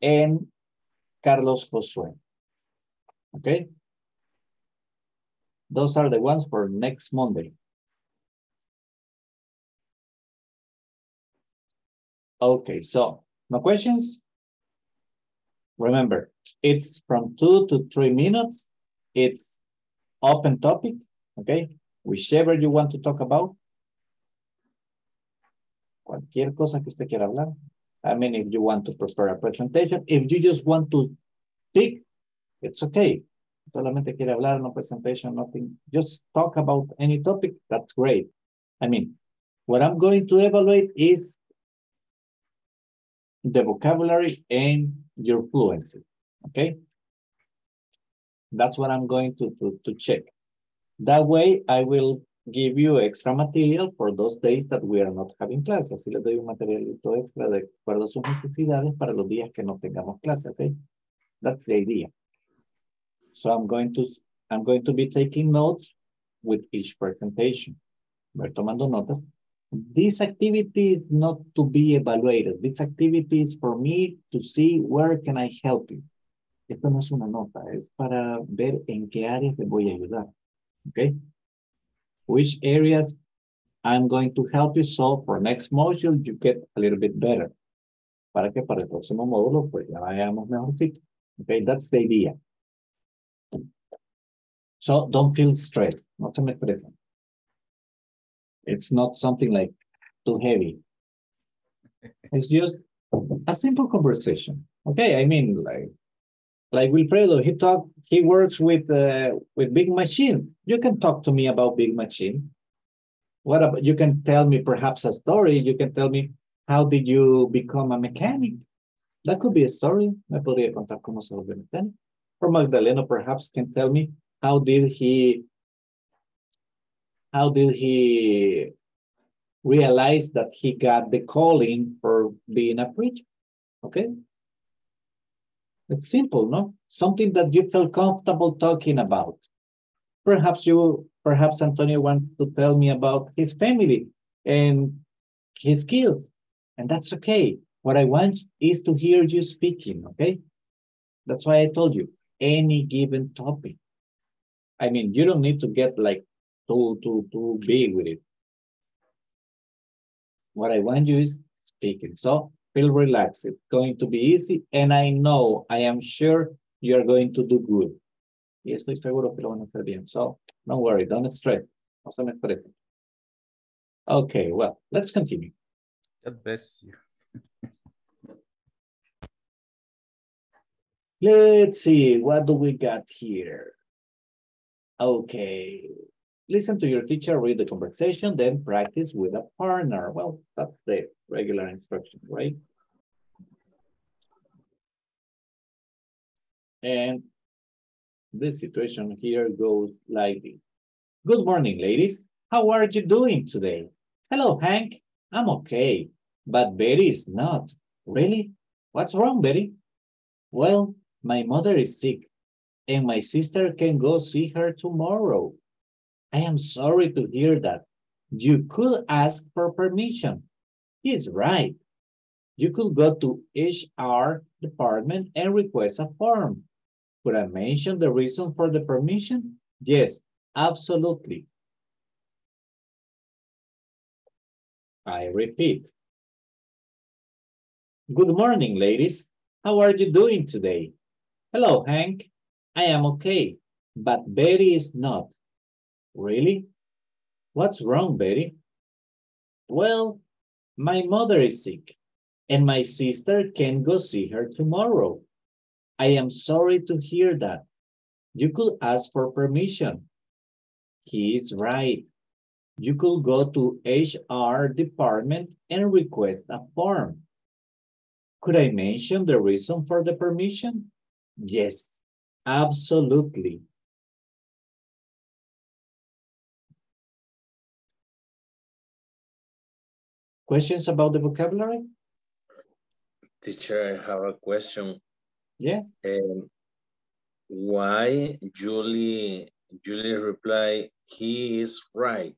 and Carlos Josué. Okay? Those are the ones for next Monday. Okay, so no questions? Remember, it's from two to three minutes. It's open topic, okay? Whichever you want to talk about. Cualquier cosa que usted quiera hablar. I mean, if you want to prepare a presentation, if you just want to speak, it's okay. Solamente quiere hablar, no presentation, nothing. Just talk about any topic, that's great. I mean, what I'm going to evaluate is the vocabulary and your fluency, okay? That's what I'm going to, to, to check. That way, I will give you extra material for those days that we are not having class. Así les doy un materialito extra de acuerdo a sus necesidades para los días que no tengamos clase, okay? That's the idea. So I'm going to, I'm going to be taking notes with each presentation. Voy tomando notas. This activity is not to be evaluated. This activity is for me to see where can I help you. Esto no es una nota, es para ver en qué áreas te voy a ayudar. Okay? Which areas I'm going to help you so for next module you get a little bit better. Para que para el próximo módulo pues ya vayamos mejorcito. Okay, that's the idea. So don't feel stressed. No se me estresen. It's not something like too heavy. It's just a simple conversation. Okay, I mean like like Wilfredo, he talk he works with uh, with big machine. You can talk to me about big machine. What about you can tell me perhaps a story. You can tell me how did you become a mechanic? That could be a story. Me podría contar cómo se volvió mecánico. Or Magdaleno perhaps can tell me how did he how did he realize that he got the calling for being a preacher? Okay. It's simple, no? Something that you feel comfortable talking about. Perhaps you, perhaps Antonio wants to tell me about his family and his skills, and that's okay. What I want is to hear you speaking, okay? That's why I told you, any given topic. I mean, you don't need to get like too, too, too big with it. What I want you is speaking. So feel relaxed. It's going to be easy. And I know, I am sure you're going to do good. Y estoy seguro que lo van a hacer bien. So don't worry, don't stress. No se me estresen. Okay, well, let's continue. God bless you. Let's see, what do we got here? Okay, listen to your teacher, read the conversation, then practice with a partner. Well, that's the regular instruction, right? And the situation here goes like this. Good morning, ladies. How are you doing today? Hello, Hank. I'm okay, but Betty is not. Really? What's wrong, Betty? Well, my mother is sick, and my sister can go see her tomorrow. I am sorry to hear that. You could ask for permission. He's right. You could go to HR department and request a form. Could I mention the reason for the permission? Yes, absolutely. I repeat. Good morning, ladies. How are you doing today? Hello, Hank. I am okay, but Betty is not. Really? What's wrong, Betty? Well, my mother is sick and my sister can go see her tomorrow. I am sorry to hear that. You could ask for permission. He is right. You could go to HR department and request a form. Could I mention the reason for the permission? Yes, absolutely. Questions about the vocabulary? Teacher, I have a question. Yeah. Um, why Julie Julie reply he is right.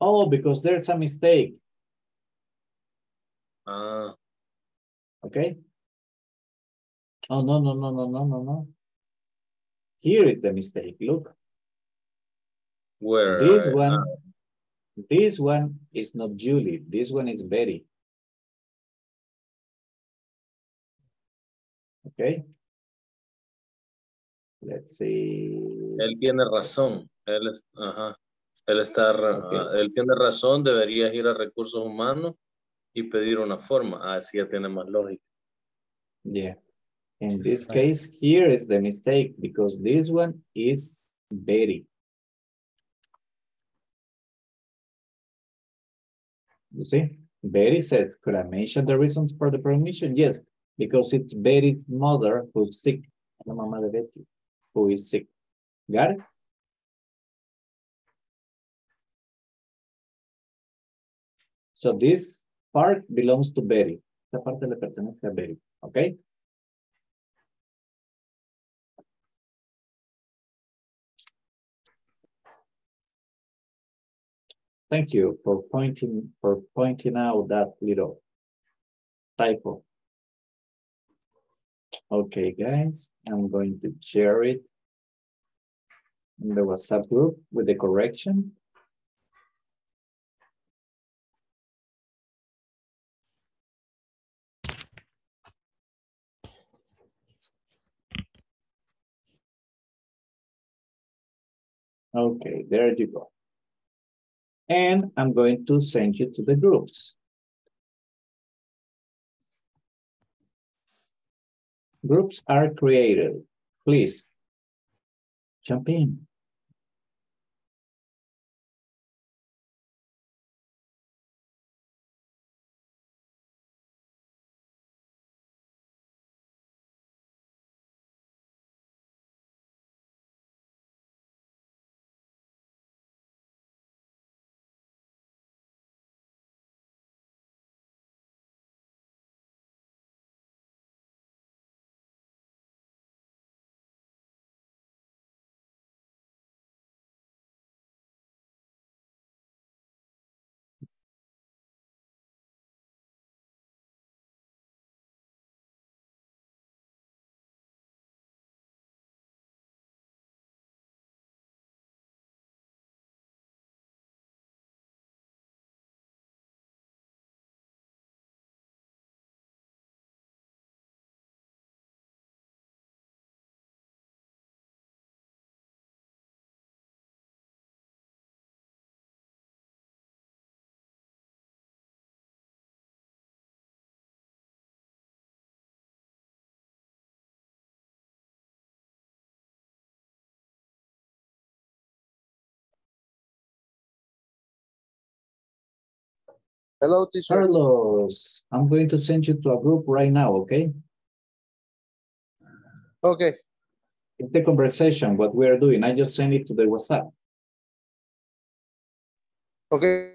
Oh, because there's a mistake. Ah, Okay. Oh, no, no, no, no, no, no, no. Here is the mistake. Look, where this uh, one, this one is not Julie. This one is Betty. Okay. Let's see. él tiene razón. Él, ajá. Él está, ra- Ok. ah, él tiene razón, debería ir a recursos humanos y pedir una forma. Así ya tiene más lógica. Yeah. In this case, here is the mistake because this one is Betty. You see, Betty said, could I mention the reasons for the permission? Yes, because it's Betty's mother who's sick. La mamá de Betty, who is sick. Got it? So this part belongs to Betty. Esta parte le pertenece a Betty, okay? Thank you for pointing for pointing out that little typo. Okay, guys, I'm going to share it in the WhatsApp group with the correction. Okay, there you go. And I'm going to send you to the groups. Groups are created. Please jump in. Hello, teacher. Carlos, I'm going to send you to a group right now, okay? Okay. It's the conversation, what we are doing. I just send it to the WhatsApp. Okay.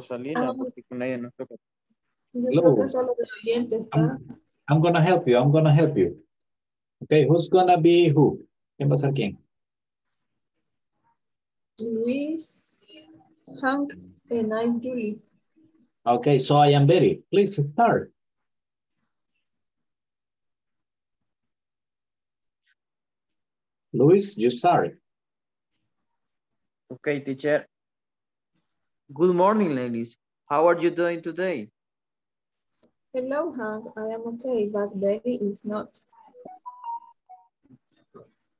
Rosalina, Ah. porque con ella no toca. Hello. creo que solo de oyente está. I'm, I'm gonna help you. I'm gonna help you. Okay, who's gonna be who? ¿Quién va a ser quién? Luis, Hank, and I'm Julie. Okay, so I am Betty. Please start. Luis, you start. Okay, teacher. Good morning, ladies. How are you doing today? Hello, Hank. I am okay, but Betty is not.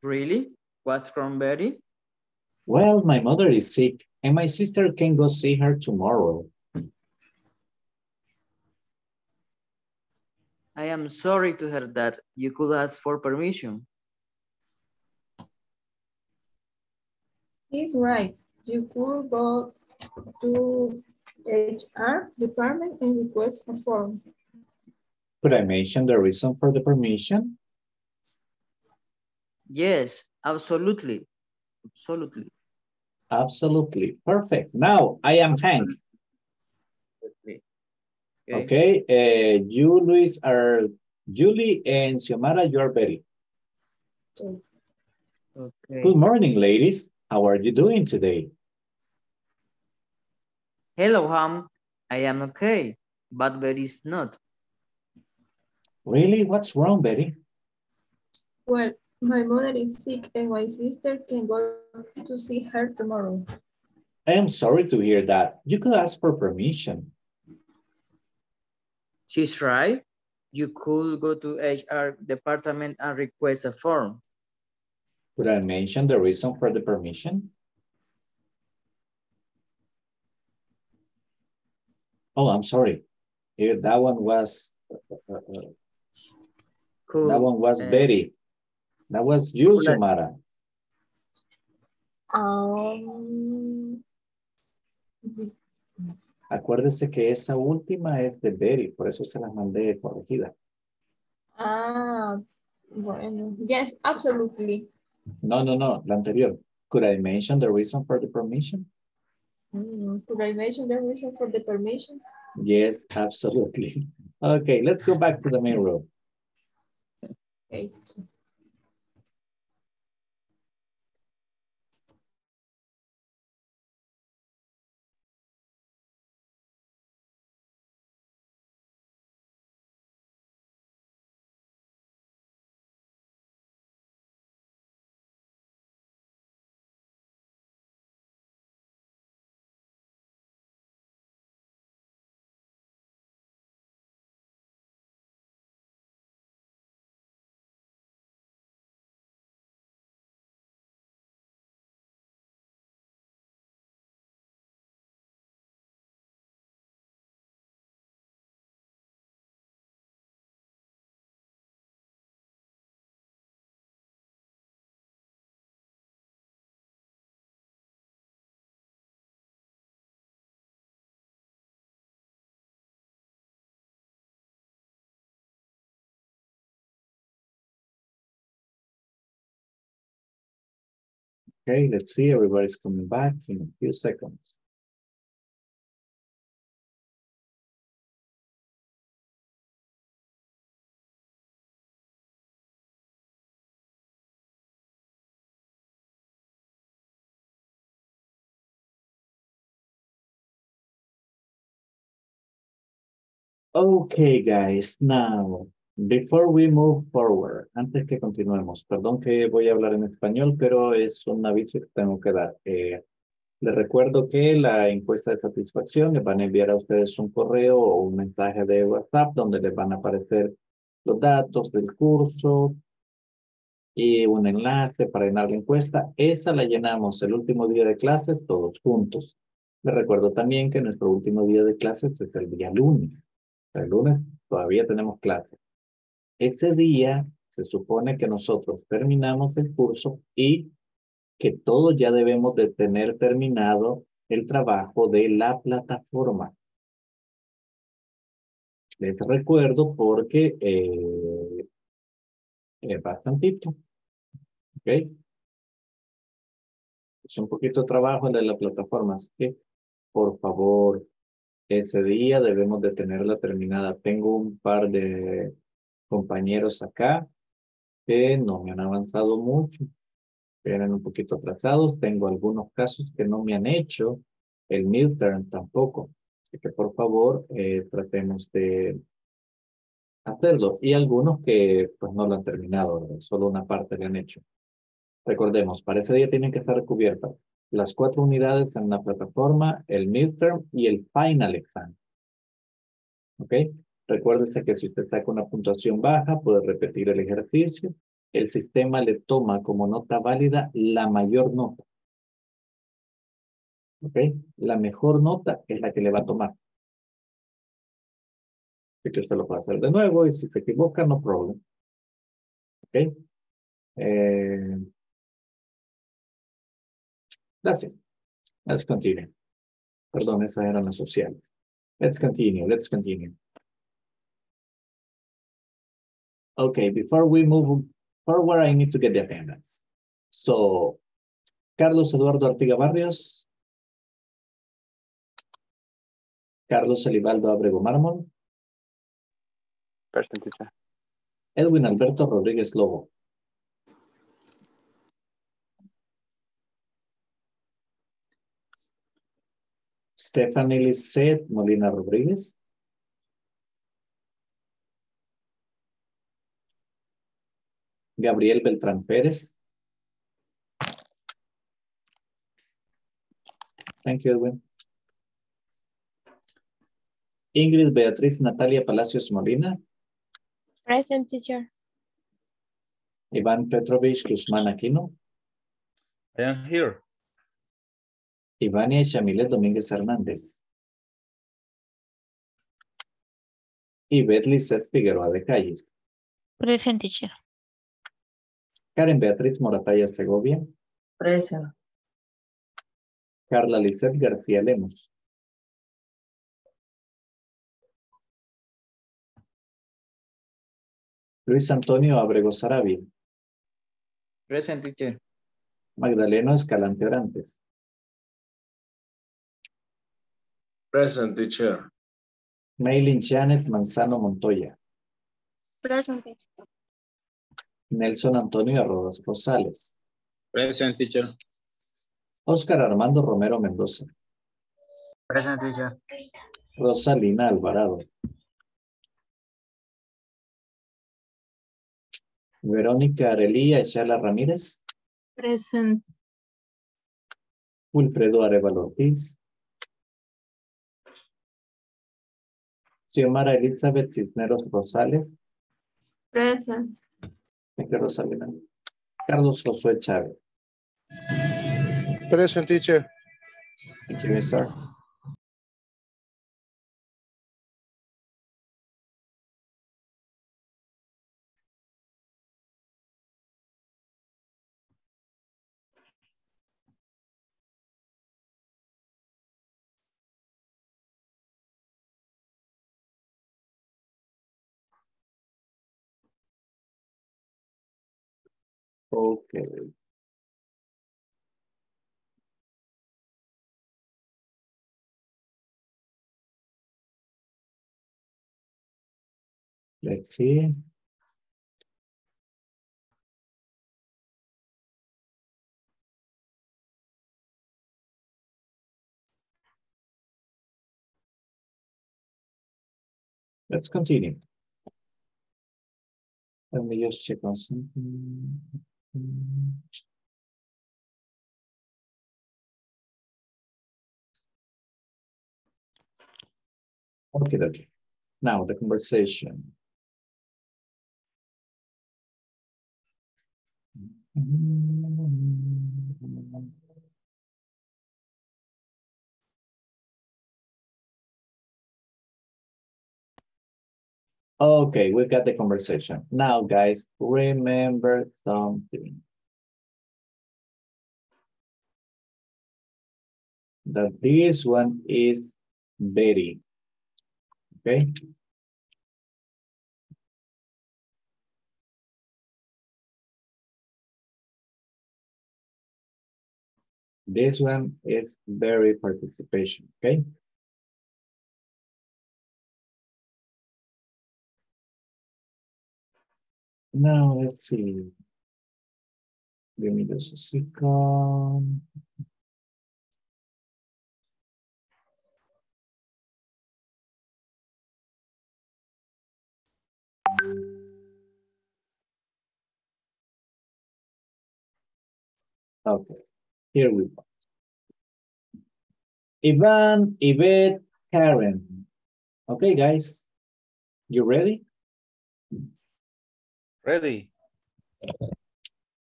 Really? What's wrong, Betty? Well, my mother is sick and my sister can go see her tomorrow. I am sorry to hear that. You could ask for permission. He's right. You could go to HR department and request a form. Could I mention the reason for the permission? Yes, absolutely. Absolutely. Absolutely. Perfect. Now I am Hank. Okay. Okay. Uh, you, Luis, are Julie and Xiomara, you are Betty. Okay. Okay. Good morning, ladies. How are you doing today? Hello, Ham. I am okay, but Betty is not. Really? What's wrong, Betty? Well, my mother is sick and my sister can go to see her tomorrow. I am sorry to hear that. You could ask for permission. She's right. You could go to HR department and request a form. Could I mention the reason for the permission? Oh, I'm sorry. Eh, That one was, uh, uh, uh, Cool. that one was Uh, Betty. That was you, I- Um, Acuérdese que esa última es de Betty, por eso se las mandé corregida. ah, bueno. Yes, absolutely. No, no, no, la anterior. Could I mention the reason for the permission? Mm, Could I mention the reason for the permission? Yes, absolutely. Okay, let's go back to the main room. Okay. Okay, let's see, everybody's coming back in a few seconds. Okay, guys, now, before we move forward, antes que continuemos, perdón que voy a hablar en español, pero es un aviso que tengo que dar. Eh, les recuerdo que la encuesta de satisfacción les van a enviar a ustedes un correo o un mensaje de WhatsApp donde les van a aparecer los datos del curso y un enlace para llenar la encuesta. Esa la llenamos el último día de clases todos juntos. Les recuerdo también que nuestro último día de clases es el día lunes. El lunes todavía tenemos clases. Ese día se supone que nosotros terminamos el curso y que todos ya debemos de tener terminado el trabajo de la plataforma. Les recuerdo porque eh, es bastantito. ¿Ok? Es un poquito de trabajo el de la plataforma, así que por favor ese día debemos de tenerla terminada. Tengo un par de compañeros acá que no me han avanzado mucho, vienen un poquito atrasados. Tengo algunos casos que no me han hecho el midterm tampoco. Así que por favor eh, tratemos de hacerlo. Y algunos que pues no lo han terminado, solo una parte le han hecho. Recordemos, para ese día tienen que estar cubiertas las cuatro unidades en la plataforma, el midterm y el final exam. ¿Ok? Recuérdese que si usted saca una puntuación baja, puede repetir el ejercicio. El sistema le toma como nota válida la mayor nota. ¿Ok? La mejor nota es la que le va a tomar. Así que usted lo puede hacer de nuevo y si se equivoca, no problem. ¿Ok? Eh, it. Let's continue. Perdón, esas eran las sociales. Let's continue. Let's continue. Okay, before we move forward, I need to get the attendance. So, Carlos Eduardo Artiga Barrios. Carlos Elibaldo Abrego Mármol. Present teacher. Edwin Alberto Rodríguez Lobo. Stephanie Lisset Molina Rodríguez. Gabriel Beltrán Pérez. Thank you, Edwin. Ingrid Beatriz Natalia Palacios Molina. Present teacher. Iván Petrovich Guzmán Aquino. I am here. Ivania Chamilet Domínguez Hernández. Y Lizeth Figueroa de Calles. Present teacher. Karen Beatriz Morataya Segovia. Present. Carla Lizeth García Lemos. Luis Antonio Abrego Sarabia. Present teacher. Magdaleno Escalante Orantes. Present teacher. Maylin Janet Manzano Montoya. Present teacher. Nelson Antonio Arrodas Rosales. Present teacher. Oscar Armando Romero Mendoza. Present teacher. Rosalina Alvarado. Verónica Arelía Echala Ramírez. Present. Wilfredo Arevalo Ortiz. Xiomara Elizabeth Cisneros Rosales. Present. You, Rosalina. Carlos Josué Chávez. Present teacher. Thank you, sir. Okay. Let's see. Let's continue. Let me just check on something. Mm-hmm. Okay, okay. Now the conversation. Mm-hmm. Okay, we got the conversation. Now, guys, remember something. That this one is very, okay? This one is very participation, okay? Now let's see. Give me just a second. Okay, here we go. Ivan, Yvette, Karen. Okay, guys, you ready? Ready.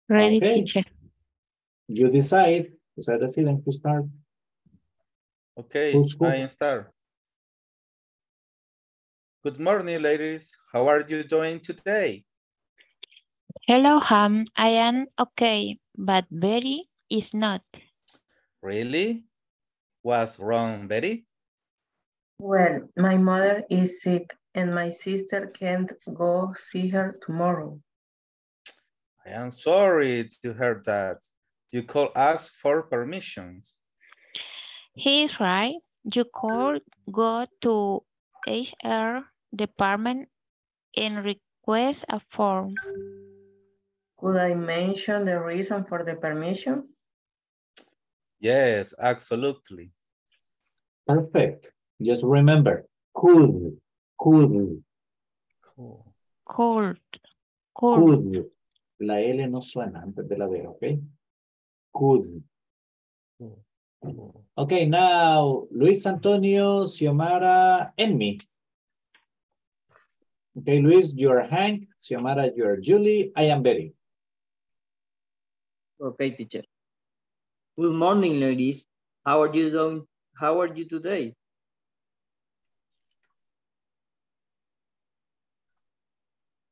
Ready, Okay. teacher. You decide. Ustedes deciden who start. Okay, Who's who? I start. Good morning, ladies. How are you doing today? Hello, Ham. I am okay, but Betty is not. Really? What's wrong, Betty? Well, my mother is sick and my sister can't go see her tomorrow. I am sorry to hear that. You could us for permissions. He is right. You could go to HR department and request a form. Could I mention the reason for the permission? Yes, absolutely. Perfect. Just remember, could, could, Cool. Could. Could. could. La L no suena antes de la D, ¿ok? Could. Okay, now Luis Antonio, Xiomara, and me. Okay, Luis, you're Hank. Xiomara, you're Julie. I am Betty. Okay, teacher. Good morning, ladies. How are you doing? How are you today?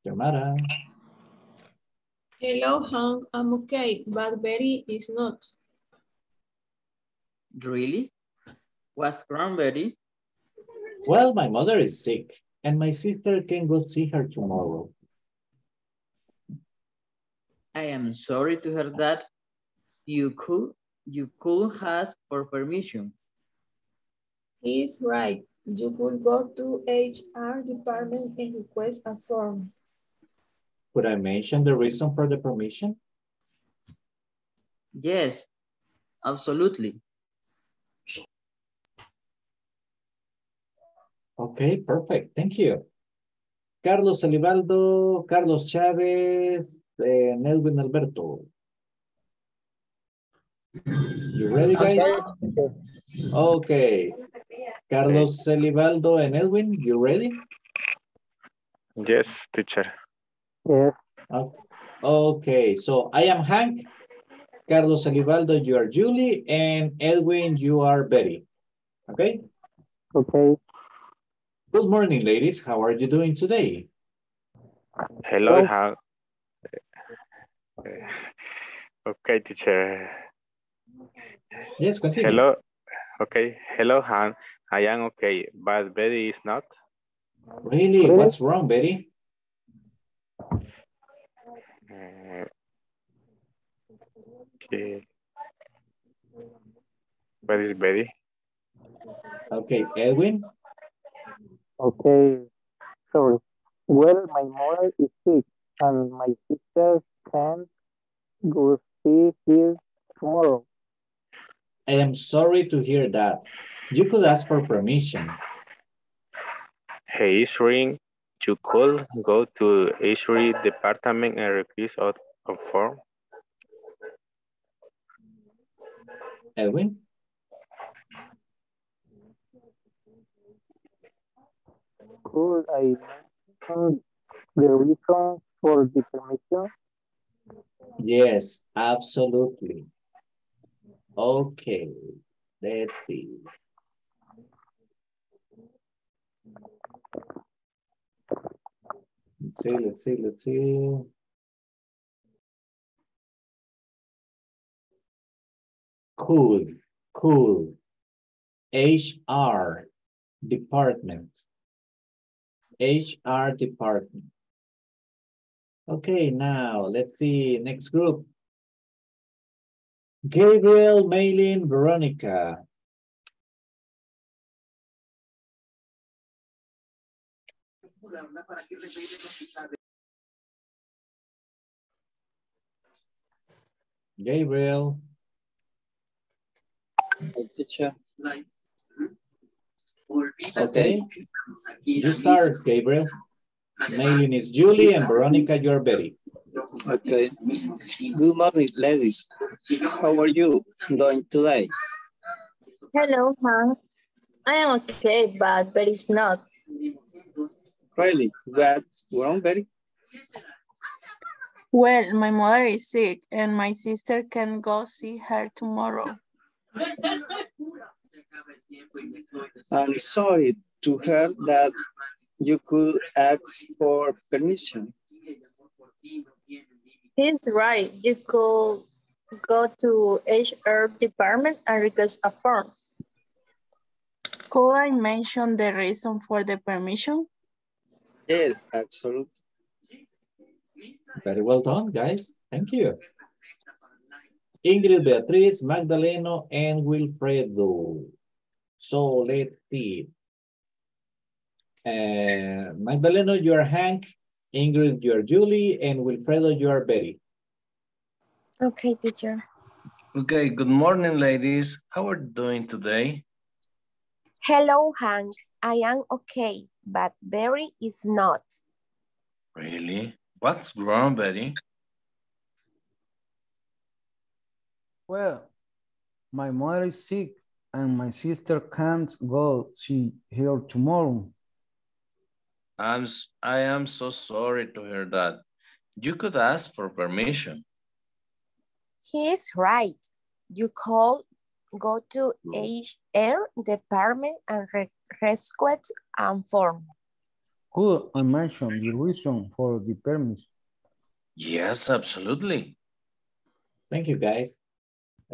Xiomara. Hello, Hank. I'm okay, but Betty is not. Really? What's wrong, Betty? Well, my mother is sick and my sister can go see her tomorrow. I am sorry to hear that. You could you could ask for permission. He's right. You could go to HR department and request a form. Could I mention the reason for the permission? Yes, absolutely. Okay, perfect. Thank you. Carlos Elivaldo, Carlos Chávez, eh, Nelvin Alberto. You ready, guys? Okay. Carlos Elivaldo and Edwin, you ready? Yes, teacher. Yes. Okay, so I am Hank. Carlos Elibaldo, you are Julie, and Edwin, you are Betty. Okay? Okay. Good morning, ladies. How are you doing today? Hello, how? Okay, teacher. Yes, continue. Hello. Okay. Hello, Han. I am okay, but Betty is not. Really? What's wrong, Betty? Okay. Where is Betty? Okay, Edwin? Okay. Sorry. Well, my mother is sick and my sister can't go see her tomorrow. I am sorry to hear that. You could ask for permission. Hey, ring. You could go to H3 department and request a, a form. Edwin? Could I mention the reason for the permission? Yes, absolutely. Okay, let's see. Let's see, let's see, let's see. Could, could. HR department. HR department. Okay, now let's see next group. Gabriel, Maylin, Veronica. película, ¿verdad? ¿Para qué? Gabriel. teacher. Like, Okay. You start, Gabriel. My name is Julie and Veronica, you're Betty. Okay. Good morning, ladies. How are you doing today? Hello, ma'am. I am okay, but Betty's not. Really? What wrong, Betty? Well, my mother is sick and my sister can go see her tomorrow. I'm sorry to hear that you could ask for permission. He's right. You could go to HR department and request a form. Could I mention the reason for the permission? Yes, absolutely. Very well done, guys. Thank you. Ingrid, Beatriz, Magdaleno, and Wilfredo. So let's see. Uh, Magdaleno, you are Hank. Ingrid, you are Julie. And Wilfredo, you are Betty. Okay, teacher. Okay, good morning, ladies. How are you doing today? Hello, Hank. I am okay, but Barry is not. Really? What's wrong, Betty? Well, my mother is sick and my sister can't go see her tomorrow. I'm, s- I am so sorry to hear that. You could ask for permission. He's right. You call, go to HR department and re request a form. Could I mention the reason for the permit? Yes, absolutely. Thank you, guys.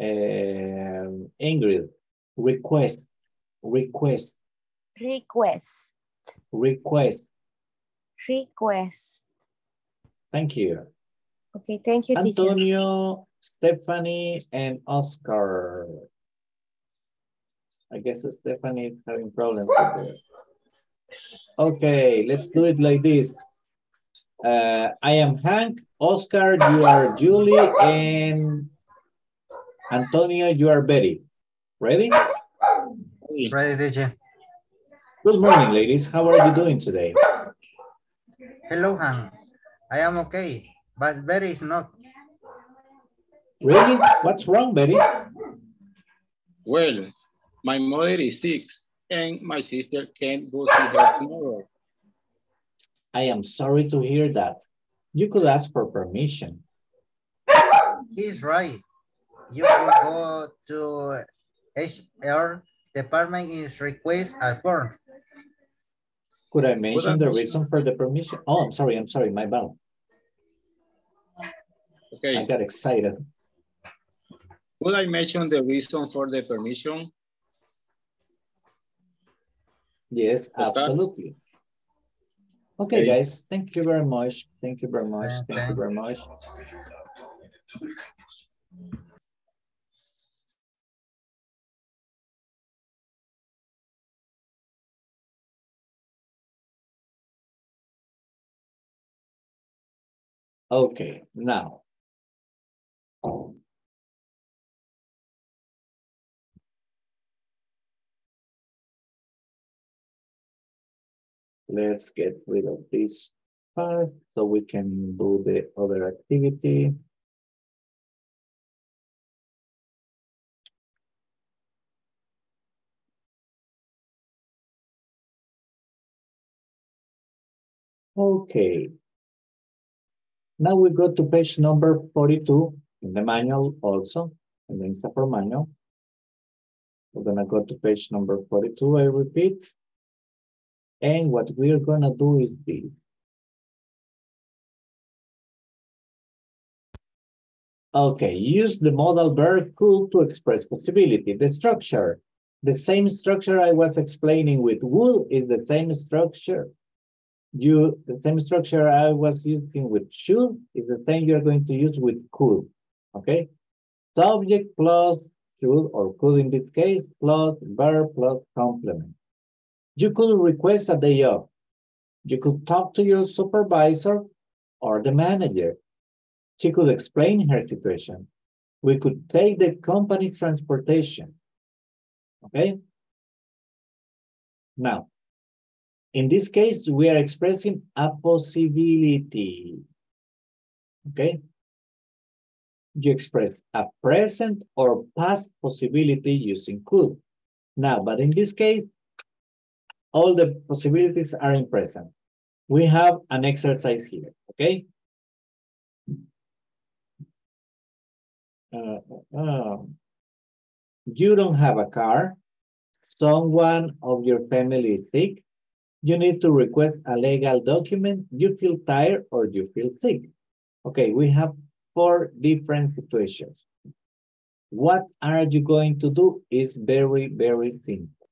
Um, Ingrid, request, request, Request, request. request. Thank you. Okay, thank you, teacher. Antonio, Stephanie, and Oscar. I guess Stephanie is having problems. Okay, let's do it like this. Uh, I am Hank, Oscar, you are Julie, and Antonio, you are Betty. Ready? Ready, teacher. Good morning, ladies. How are you doing today? Hello, Hank. I am okay, but Betty is not. Really? What's wrong, Betty? Well, my mother is sick and my sister can't go see her tomorrow. I am sorry to hear that. You could ask for permission. He's right. You could go to HR department is request a form. Could I mention the reason for the permission? Oh, I'm sorry, I'm sorry, my bad. Okay. I got excited. Could I mention the reason for the permission? Yes, absolutely. Okay, Okay. guys, thank you very much. Thank you very much. Ah, thank you very much. Okay, now. Let's get rid of this part so we can do the other activity. Okay. Now we go to page number 42 in the manual also, in the Instagram manual. We're gonna go to page number 42, I repeat. And what we're gonna do is this. Okay, use the modal verb could to express possibility. The structure, the same structure I was explaining with would is the same structure. You, the same structure I was using with should is the same you're going to use with could, okay? Subject plus should or could in this case, plus verb plus complement. You could request a day off. You could talk to your supervisor or the manager. She could explain her situation. We could take the company transportation. Okay? Now, in this case, we are expressing a possibility. Okay? You express a present or past possibility using could. Now, but in this case, all the possibilities are in present. We have an exercise here, okay? Uh, um, you don't have a car. Someone of your family is sick. You need to request a legal document. You feel tired or you feel sick. Okay, we have four different situations. What are you going to do is very, very simple.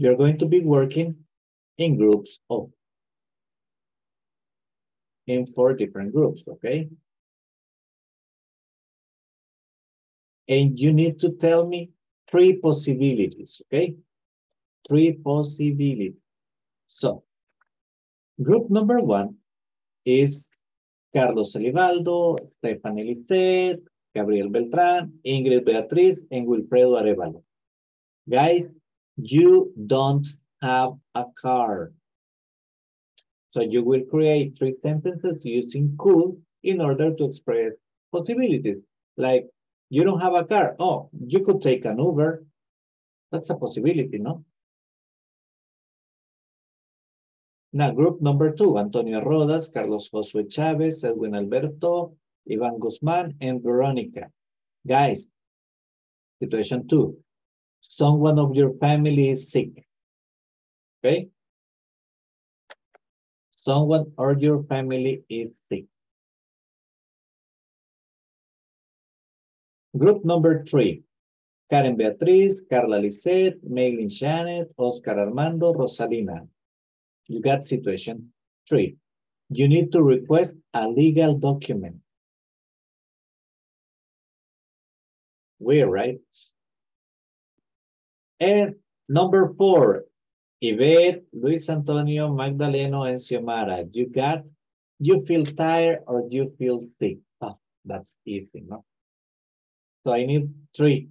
You're going to be working in groups of in four different groups, okay? And you need to tell me three possibilities, okay? Three possibilities. So, group number one is Carlos Elivaldo, Stephanie Lisset, Gabriel Beltrán, Ingrid Beatriz, and Wilfredo Arevalo. Guys, you don't have a car. So you will create three sentences using could in order to express possibilities. Like, you don't have a car. Oh, you could take an Uber. That's a possibility, no? Now, group number two, Antonio Rodas, Carlos Josué Chávez, Edwin Alberto, Ivan Guzmán, and Veronica. Guys, situation two, someone of your family is sick. Okay? Someone or your family is sick. Group number three, Karen Beatriz, Carla Lisset, Meglin Janet, Oscar Armando, Rosalina. You got situation three. You need to request a legal document. Weird, right? And number four, Yvette, Luis Antonio, Magdaleno, and Xiomara. You got, you feel tired or you feel sick? Oh, that's easy, no? So I need three,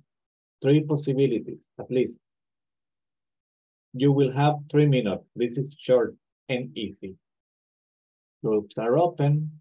three possibilities at least. You will have three minutes. This is short and easy. Groups are open.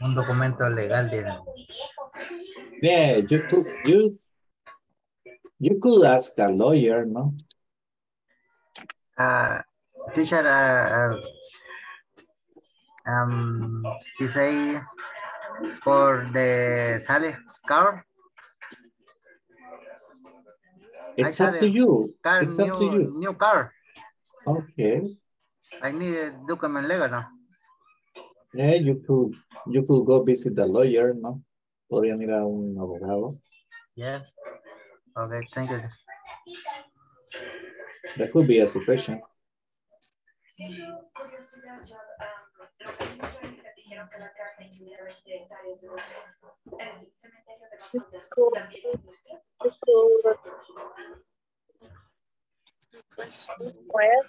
Un documento legal de... Yeah, you could, you, you could ask a lawyer, no? Uh, teacher, uh, um, he say for the Sally car. It's up to you. Car, It's new, up to you. New car. Okay. I need a document legal, no? Yeah, you could, you could go visit the lawyer, no? Podrían ir a un abogado. Yeah. Okay, thank you. That could be a situation. Pues,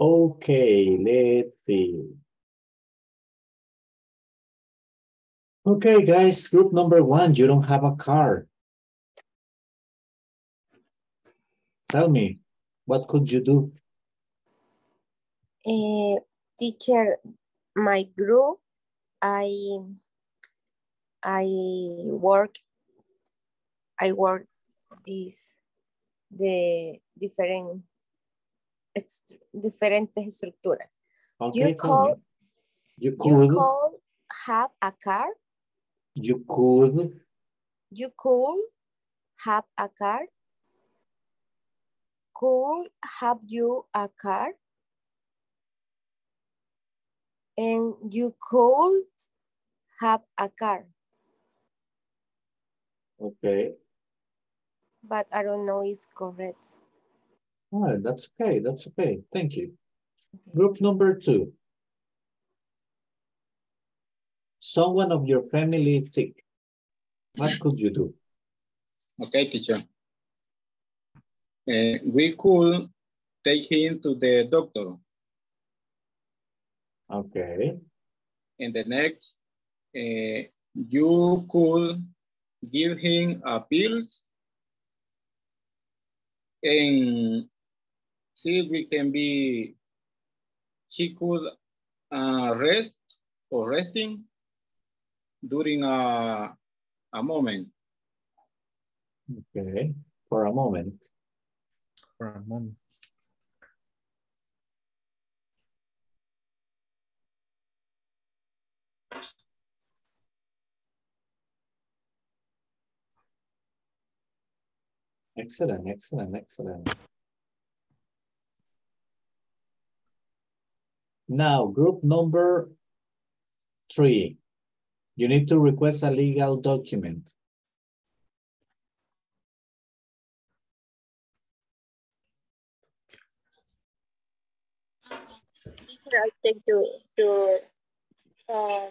Okay, let's see. Okay, guys, group number one, you don't have a car. Tell me, what could you do? Uh, teacher, my group, I I work I work this the different diferentes estructuras. Okay, you tell call me. You you could, have a car. you could, You could have a car. Could have you a car? And you could have a car, okay. but I don't know is correct. Oh, that's okay, that's okay, thank you. Group number two. Someone of your family is sick. What could you do? Okay, teacher. Uh, we could take him to the doctor. Okay, And the next, uh, you could give him a pill and see if we can be, she could uh, rest or resting during a, a moment. okay, for a moment. For a moment. Excellent, excellent, excellent. Now, group number three. You need to request a legal document. I take to to um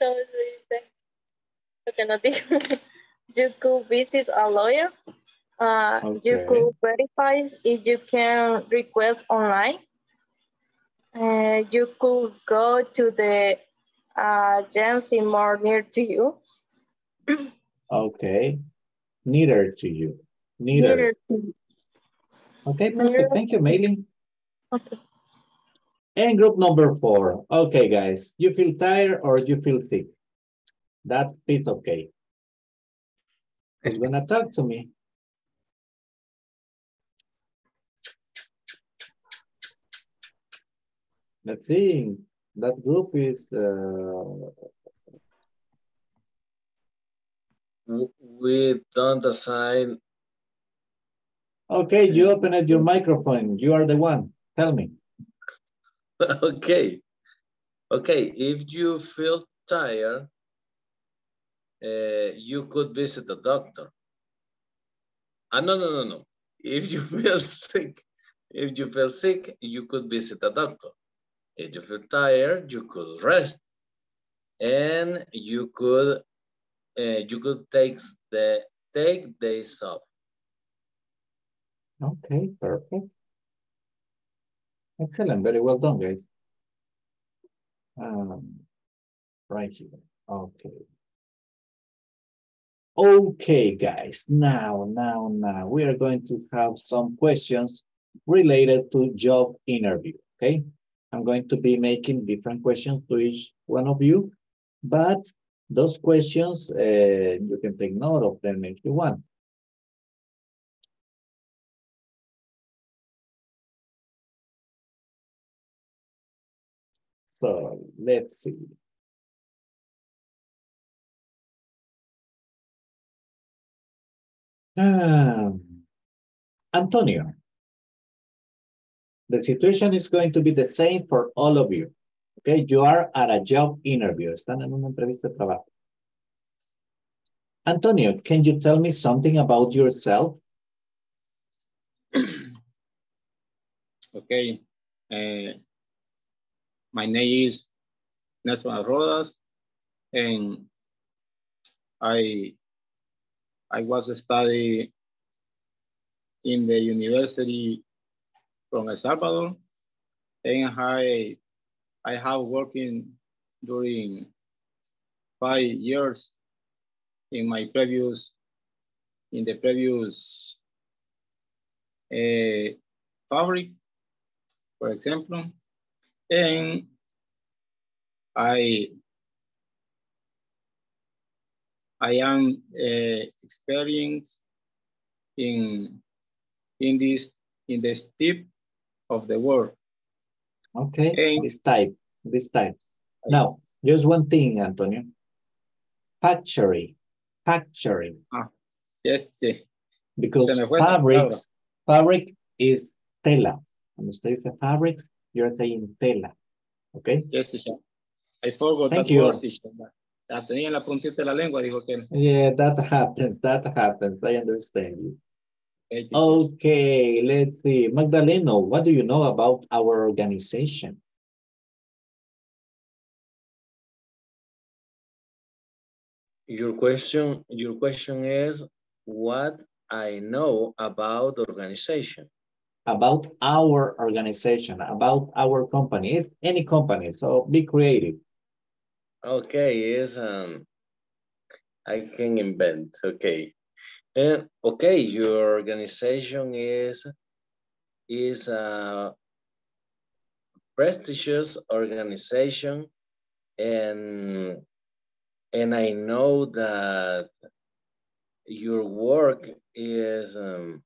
so que nos you could visit a lawyer. Uh, you could verify if you can request online. Uh, you could go to the uh, agency more near to you. Okay, nearer to you, neither. Nearer to Okay, perfect. Thank you, Maylin. Okay. And group number four. Okay, guys, you feel tired or you feel sick? That is okay. Who's gonna talk to me? Let's see. That group is uh, We don't assign, okay. You open opened your microphone. You are the one. Tell me. okay. Okay, if you feel tired, uh, you could visit the doctor. Ah, no, no, no, no. If you feel sick, if you feel sick, you could visit the doctor. If you feel tired, you could rest. And you could, uh, you could take the take days off. Okay, perfect. Excellent. Very well done, guys. Um, right here. Okay. Okay, guys. Now, now, now we are going to have some questions related to job interview. Okay. I'm going to be making different questions to each one of you, but those questions, uh, you can take note of them if you want. So let's see. Um, Antonio, the situation is going to be the same for all of you. Okay, you are at a job interview. Están en una entrevista de trabajo. Antonio, can you tell me something about yourself? Okay. Uh, my name is Nelson Rodas, and I I was studying in the University from El Salvador, and I, I have working during five years in my previous, in the previous uh, fabric, for example, and I I am uh, experienced in in this in the steep of the world. Okay, And- this type, this type. Now, just one thing, Antonio. Factory, factory, ah, Yes, sí. because fabrics, fabric is tela. Cuando usted dice fabrics, you're saying tela. Okay? Yes, teacher. I forgot Thank that you. word, teacher. La tenía en la puntita de la lengua, dijo que Yeah, that happens, that happens. I understand you. Okay, let's see. Magdalena, what do you know about our organization? Your question, your question is what I know about organization. About our organization, about our company. It's any company, so be creative. Okay, is um, I can invent. Okay, Uh, okay. Your organization is is a prestigious organization, and and I know that your work is um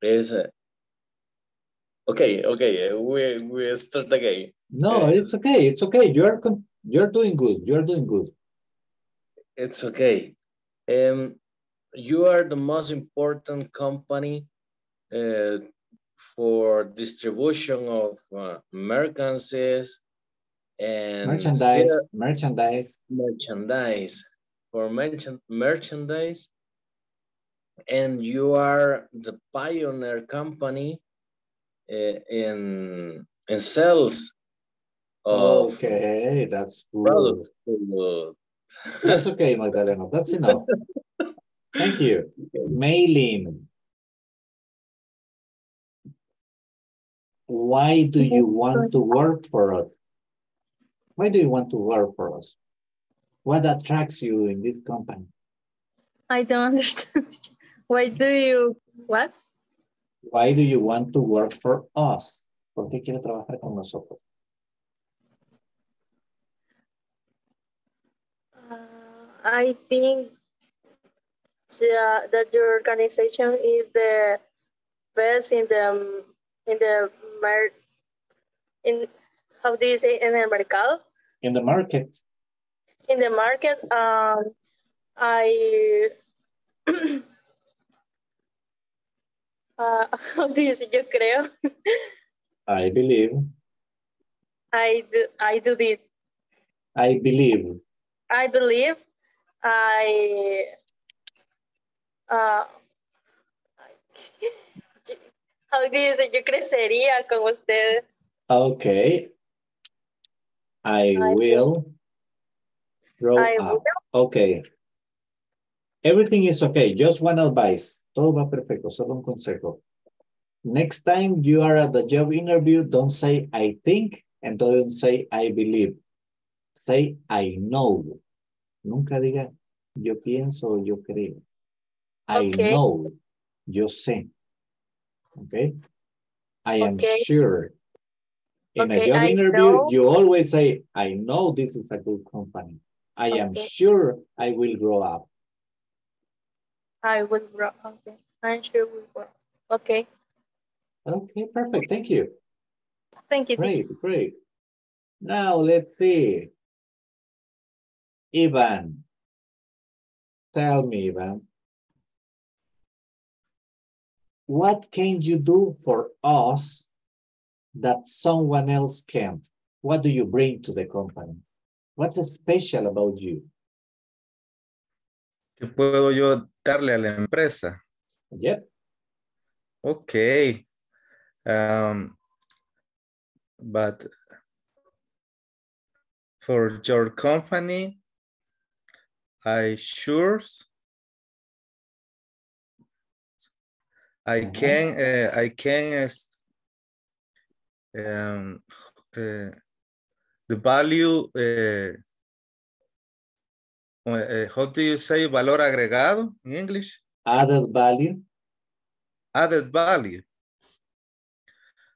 is uh, okay. Okay, we we start again. No, it's okay. It's okay. You're you're doing good. You're doing good. It's okay. Um, you are the most important company uh, for distribution of uh, merchandise and Merchandise, sale- merchandise. merchandise for merchant merchandise, and you are the pioneer company uh, in in sales of Okay, that's good. products. to- That's okay, Magdalena. That's enough. Thank you. Maylin. Why do you want to work for us? Why do you want to work for us? What attracts you in this company? I don't understand. Why do you, what? Why do you want to work for us? ¿Por qué quiere trabajar con nosotros? Uh, I think the, that your organization is the best in the in the mer in how do you say in the mercado In the market. in the market. Um, I uh, how do you say? Yo creo. I believe. I do. I do this. I believe. I believe. I. Uh, how do you say? Yo crecería con ustedes. Okay. I I will grow I up. Okay. Everything is okay. Just one advice. Todo va perfecto. Solo un consejo. Next time you are at the job interview, don't say I think and don't say I believe. Say I know. Nunca diga yo pienso o yo creo. I Okay. know. Yo sé. Okay. I am Okay. sure. In a job I interview, know. you always say, I know this is a good company. I am sure I will grow up. I will grow. Okay. I'm sure we will. Okay. Okay, perfect. Thank you. Thank you. Great, great. Now let's see. Ivan. Tell me, Ivan. What can you do for us that someone else can't? What do you bring to the company? What's special about you? ¿Qué puedo yo darle a la empresa? Yep. Okay. Um, but for your company, I sure I can, uh, I can, um, uh, the value, uh, uh, how do you say valor agregado in English? Added value. Added value.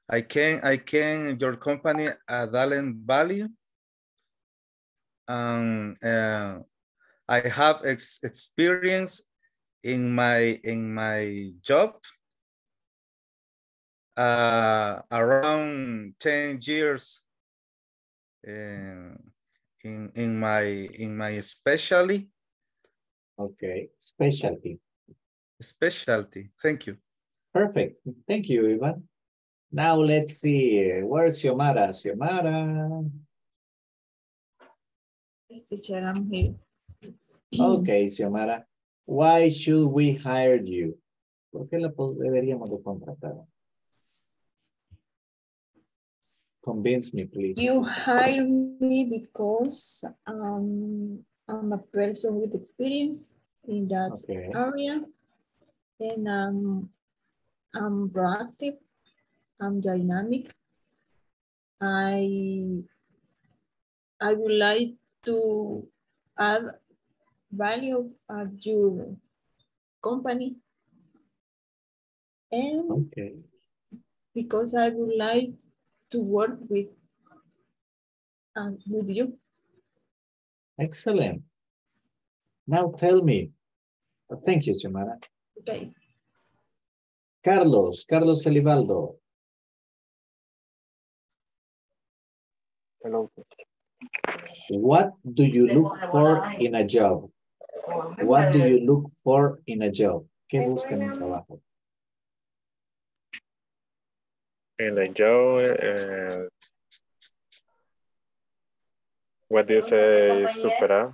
I can, I can, your company added value. Um, uh, I have ex experience in my in my job uh, around 10 years uh, in in my in my specialty Okay, specialty. specialty thank you Perfect. Thank you, Ivan. Now let's see. Where's Xiomara? Xiomara. Yes, teacher, I'm here. Okay, Xiomara. Why should we hire you? ¿Por qué la deberíamos de contratar? Convince me, please. You hire me because um, I'm a person with experience in that Okay. area. And um, I'm proactive, I'm dynamic. I, I would like to add value at your company. And Okay. because I would like to work with, uh, with you. Excellent. Now tell me. Thank you, Xiomara. Okay. Carlos, Carlos Elivaldo. Hello. What do you look for in a job? What do you look for in a job? ¿Qué buscan en trabajo? In the job, uh, what do you say, superar?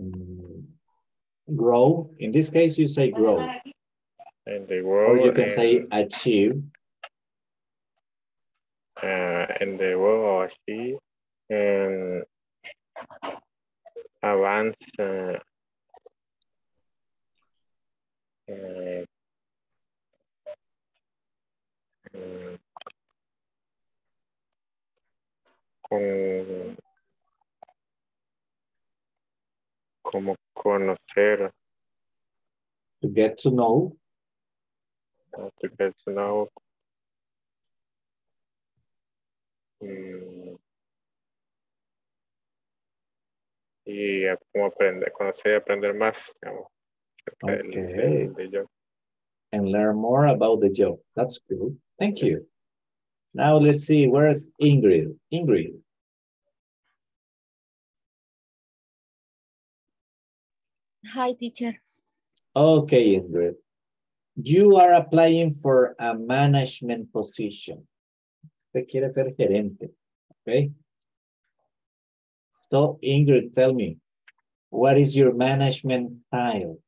Mm, Grow. In this case, you say grow. In the Or you can say achieve. uh, in the world, or achieve, and advance, uh, uh, con, como conocer, To get to know. uh, to get to know, mm, y a- como aprender, conocer y aprender más, digamos, Okay. Del- del job. and learn more about the job. That's good. Thank you. Now let's see, where's Ingrid? Ingrid. Hi, teacher. Okay, Ingrid. You are applying for a management position. Usted quiere ser gerente, okay? So, Ingrid, tell me, what is your management style?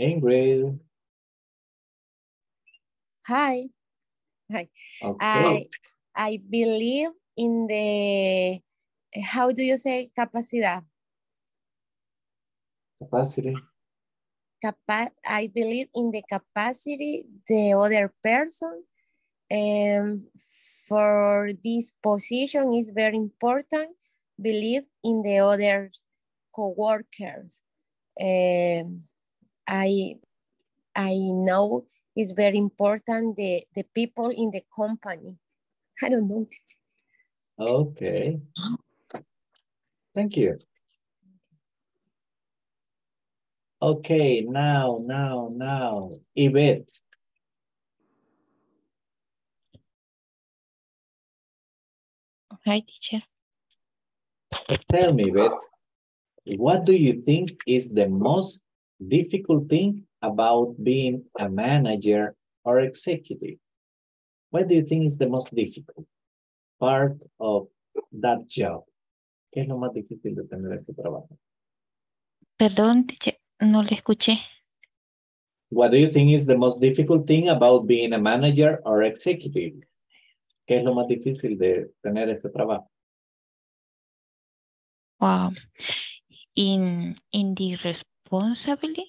Ingrid, Hi. Hi. okay. I I believe in the how do you say capacidad? Capacity. Capa I believe in the capacity the other person um, for this position is very important. Believe in the other co-workers. Um, I I know it's very important the, the people in the company. I don't know. Okay. Thank you. Okay, now, now, now, Yvette. Hi, teacher. Tell me, Yvette, what do you think is the most difficult thing about being a manager or executive? What do you think is the most difficult part of that job? ¿Qué es lo más difícil de tener este trabajo? Perdón, no le escuché. What do you think is the most difficult thing about being a manager or executive? ¿Qué es lo más difícil de tener este trabajo? Wow. in in the responsibly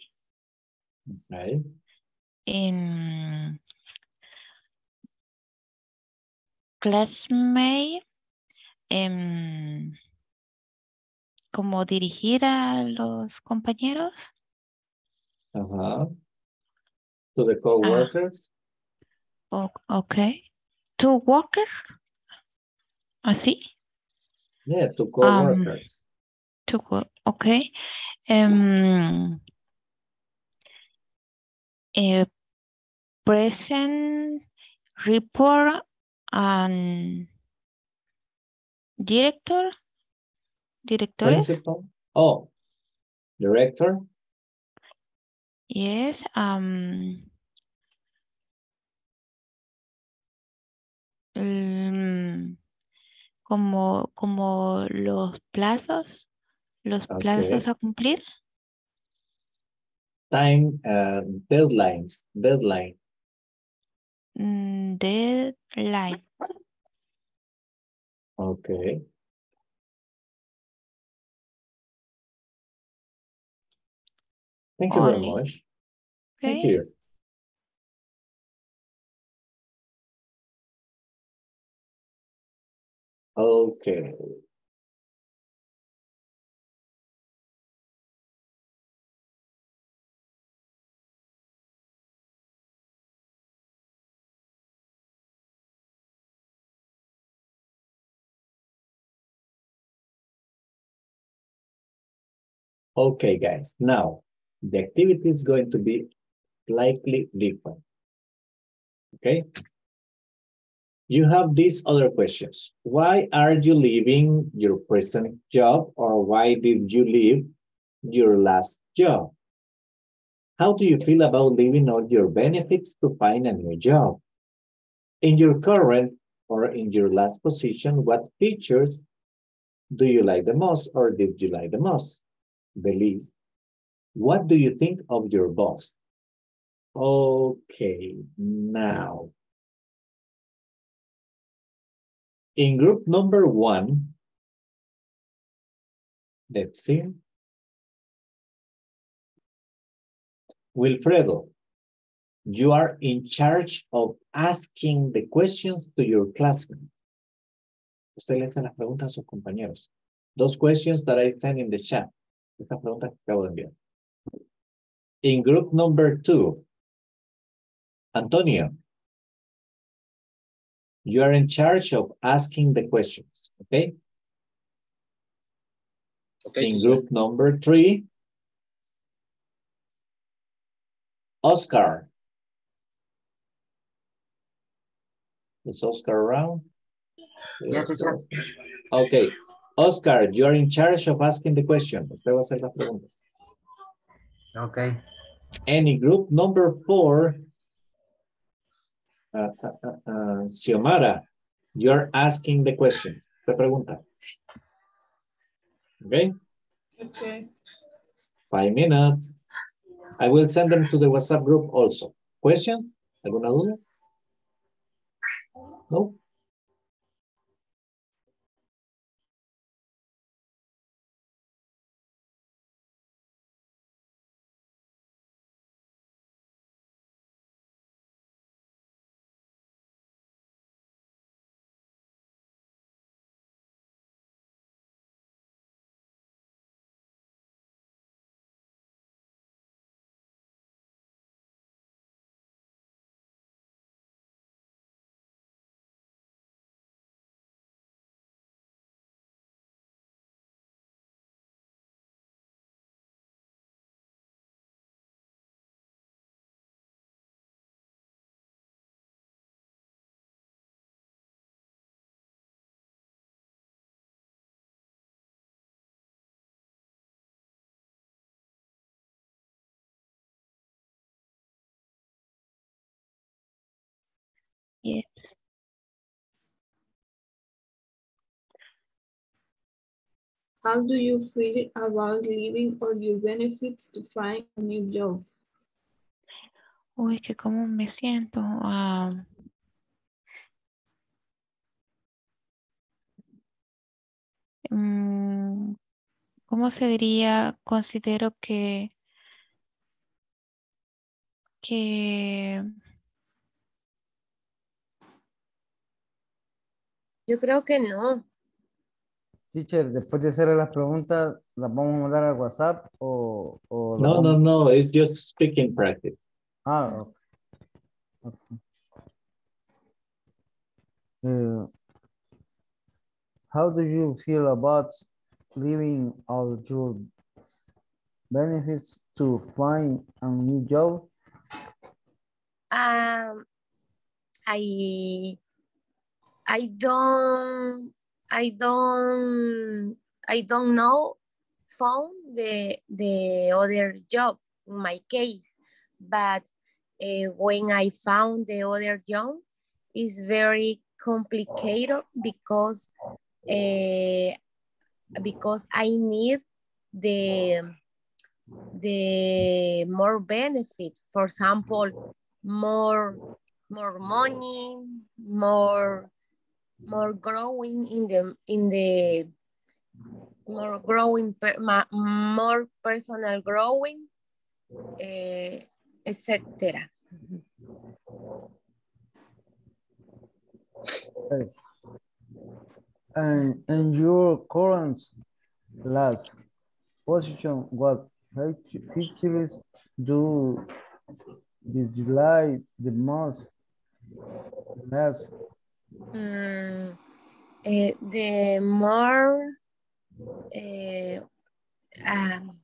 Okay. in classmate em, como dirigir a los compañeros Uh-huh. To the co-workers. o- okay to worker así Yeah, to Um, okay Em, eh, present report and director directores Principal. Oh, director. yes um mm, como como los plazos los plazos Okay. a cumplir Time, uh, deadlines, deadline. Mm, deadline Okay. Thank you very Only. much. Thank okay you. Okay. Okay, guys. Now, the activity is going to be slightly different. Okay? You have these other questions. Why are you leaving your present job or why did you leave your last job? How do you feel about leaving all your benefits to find a new job? In your current or in your last position, what features do you like the most or did you like the most? Least. What do you think of your boss? Okay, now. In group number one, let's see. Wilfredo, you are in charge of asking the questions to your classmates. Usted le hace las preguntas a sus compañeros. Those questions that I sent in the chat. Estas preguntas que acabo de enviar. In group number two, Antonio, you are in charge of asking the questions, okay? Okay, In group number three, Oscar. Is Oscar around? Yes, teacher. Okay, Oscar, you are in charge of asking the question. Usted va a hacer las preguntas. Okay. Any group number four, uh, uh, uh, uh, Xiomara, you're asking the question. Te pregunta. Okay, Okay. five minutes. I will send them to the WhatsApp group also. Question? ¿Alguna duda? No? How do you feel about leaving all your benefits to find a new job? Uy, que cómo me siento. ah, mm, ¿cómo se diría? Considero que, que, Yo creo que no. Teacher, después de hacer las preguntas, ¿las vamos a mandar al WhatsApp o...? o No, no, no, it's just speaking practice. Ah, ok. Ok. Uh, how do you feel about leaving all your benefits to find a new job? Um, I I don't I don't I don't know found the the other job in my case, but uh, when I found the other job, it's very complicated because uh, because I need the the more benefit. For example, more more money, more more growing in the in the more growing more personal growing, eh, etc. And in your current last position, what feat- features do like the most? Last, Mm, eh, the more um,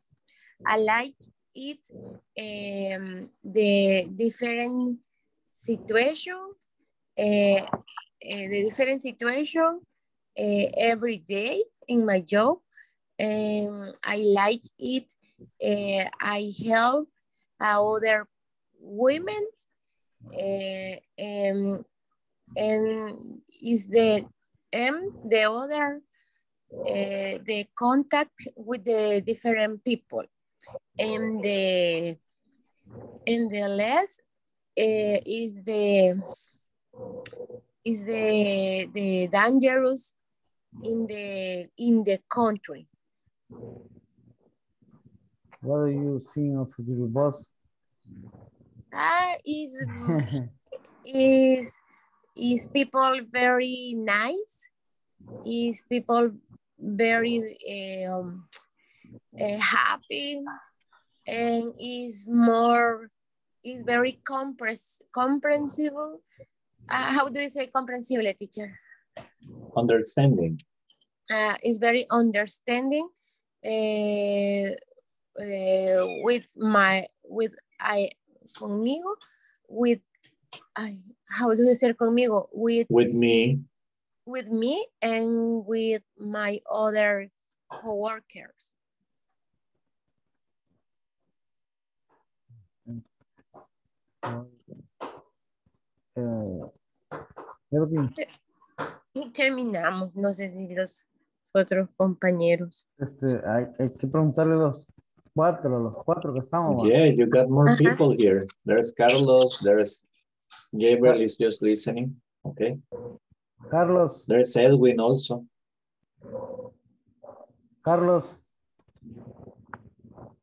I like it, um, the different situation, eh, the different situation every day in my job. Um, I like it. I help other women uh, um, and is the M the other uh, the contact with the different people and the and the less uh, is the is the the dangerous in the in the country what are you seeing of your boss? ah is is is people very nice is people very um, uh, happy and is more is very compress comprehensible uh, how do you say comprehensible teacher Understanding. uh, is very understanding uh, uh, with my with I conmigo with I how do you say conmigo with With me, with me and with my other coworkers. Y terminamos, no sé si los otros compañeros. este, hay, hay que preguntarle a los cuatro, los cuatro que estamos. yeah, you got more Uh-huh. people here. There's Carlos, there's Gabriel is just listening, okay? Carlos, There's Edwin also. Carlos,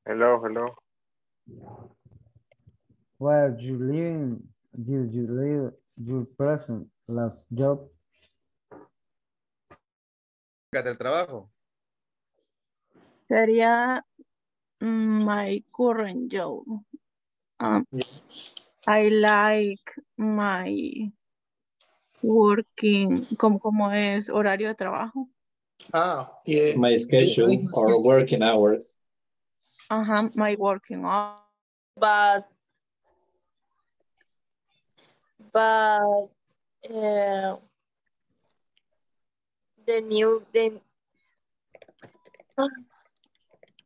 Hello, hello. where you living? Did you leave your present last job? del trabajo. Sería mm, my current job. Um, I like my working, como, como es horario de trabajo. Ah, yeah. My schedule or working hours. Ajá, my working hours. But but uh, the new the Ah,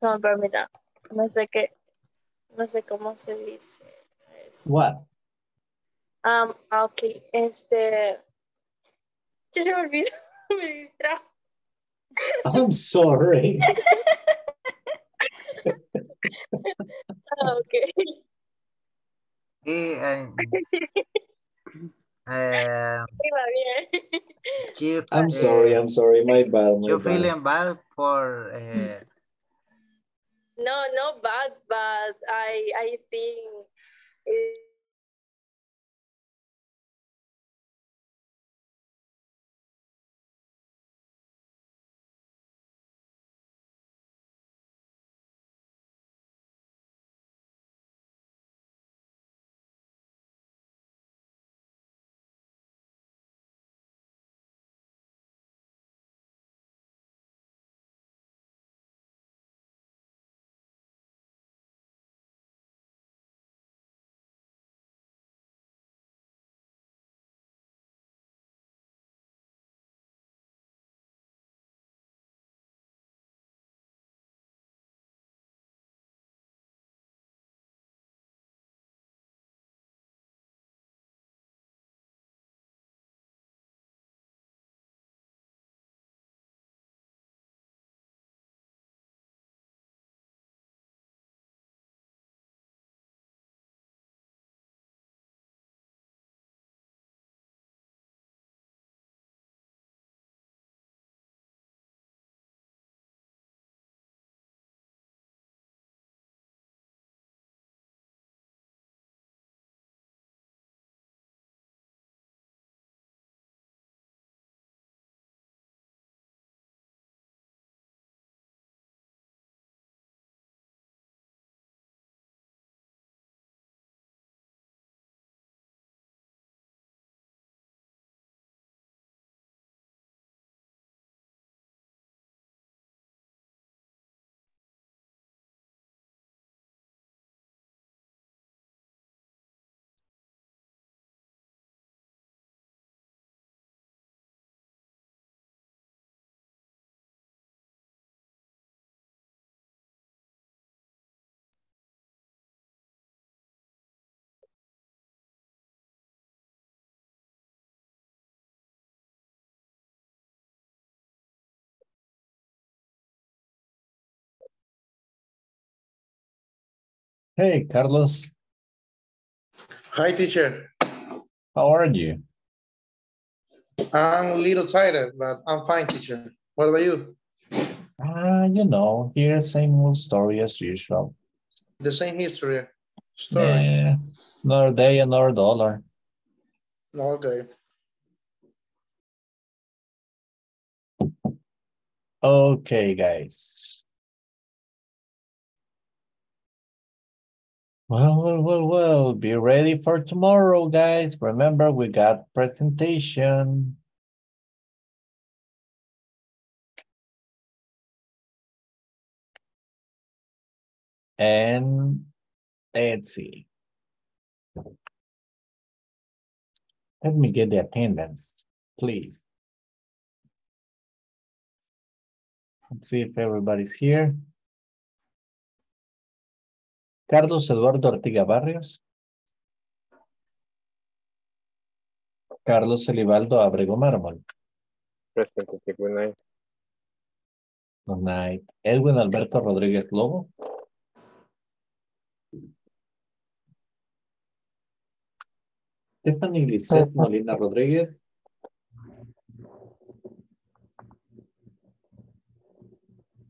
no permita no sé qué no sé cómo se dice What? um okay este ya se me olvidó me distrajo I'm sorry. ah, okay Y, eh, eh, iba bien you, I'm sorry, eh, I'm sorry. My bad, my you bad. feeling bad for uh, no, no bad, but I, I think it, Hey, Carlos. Hi, teacher. How are you? I'm a little tired, but I'm fine, teacher. What about you? Ah, you know, here same old story as usual. The same history story. Yeah, another day, another dollar. Okay. Okay, guys. Well, well, well, well, be ready for tomorrow, guys. Remember, we got presentation. And let's see. Let me get the attendance, please. Let's see if everybody's here. Carlos Eduardo Ortiga Barrios. Carlos Elibaldo Abrego Mármol. Present, teacher. Good night. Good night. Edwin Alberto Rodríguez Lobo. Stephanie Lisette Molina Rodríguez.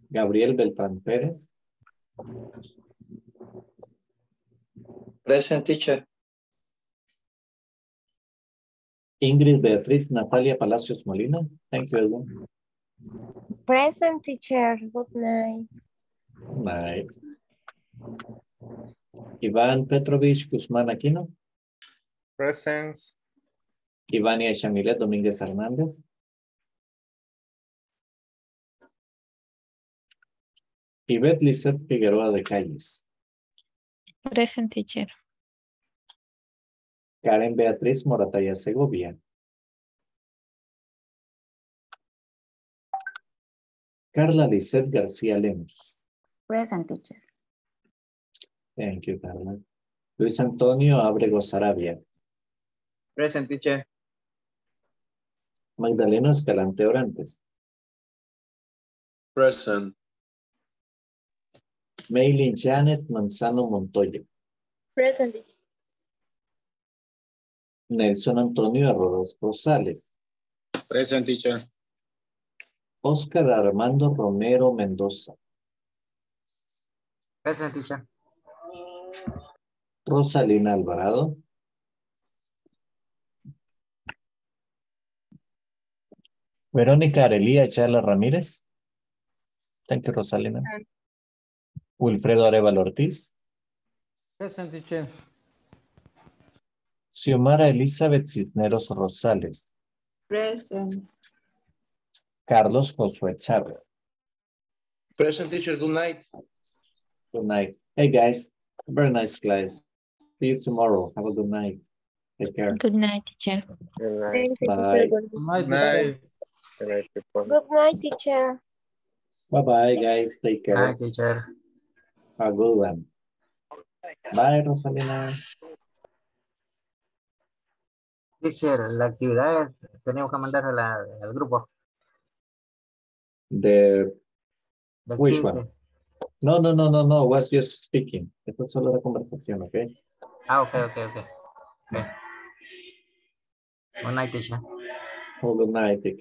Gabriel Beltrán Pérez. Present teacher. Ingrid Beatriz Natalia Palacios Molina. Thank you, Edwin. Present teacher, good night. Good night. Iván Petrovich Guzmán Aquino. Presence. Ivania Chamilet Domínguez Hernández. Ivette Lisette Figueroa de Calles. Present teacher. Karen Beatriz Morataya Segovia. Carla Lisette García Lemos. Present teacher. Thank you, Carla. Luis Antonio Abrego Sarabia. Present teacher. Magdalena Escalante Orantes. Present. Maylin Janet Manzano Montoya. present. Nelson Antonio Arroros Rosales. Present teacher. Oscar Armando Romero Mendoza. Present, teacher. Rosalina Alvarado. Verónica Arelia Charla Ramírez. Thank you, Rosalina. Wilfredo Arevalo Ortiz. Present, teacher. Xiomara Elizabeth Cisneros Rosales. Present. Carlos Josué Chávez. Present teacher, good night. Good night. Hey guys, very nice class. See you tomorrow. Have a good night. Take care. Good night, teacher. Thank you, Bye. Good Night, Night. Good night, teacher. Bye bye guys. Take care. Hi, teacher. A good one. Bye Rosalina. Teacher, la actividad tenemos que mandársela al grupo. The The which activity. one? No, no, no, no, no. Was just speaking. Esto es solo la conversación, ¿ok? Ah, ok, ok, ok. okay. Good night, teacher. A good night. Take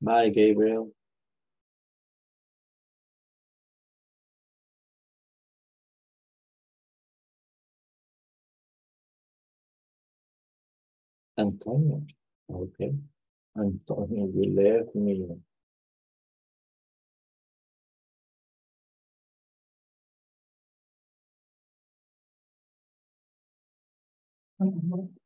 Bye, Gabriel. Antonio. Okay. Antonio, you left me. Uh-huh.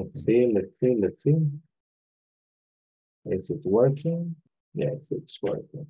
Let's see, let's see, let's see. Is it working? Yes, it's working.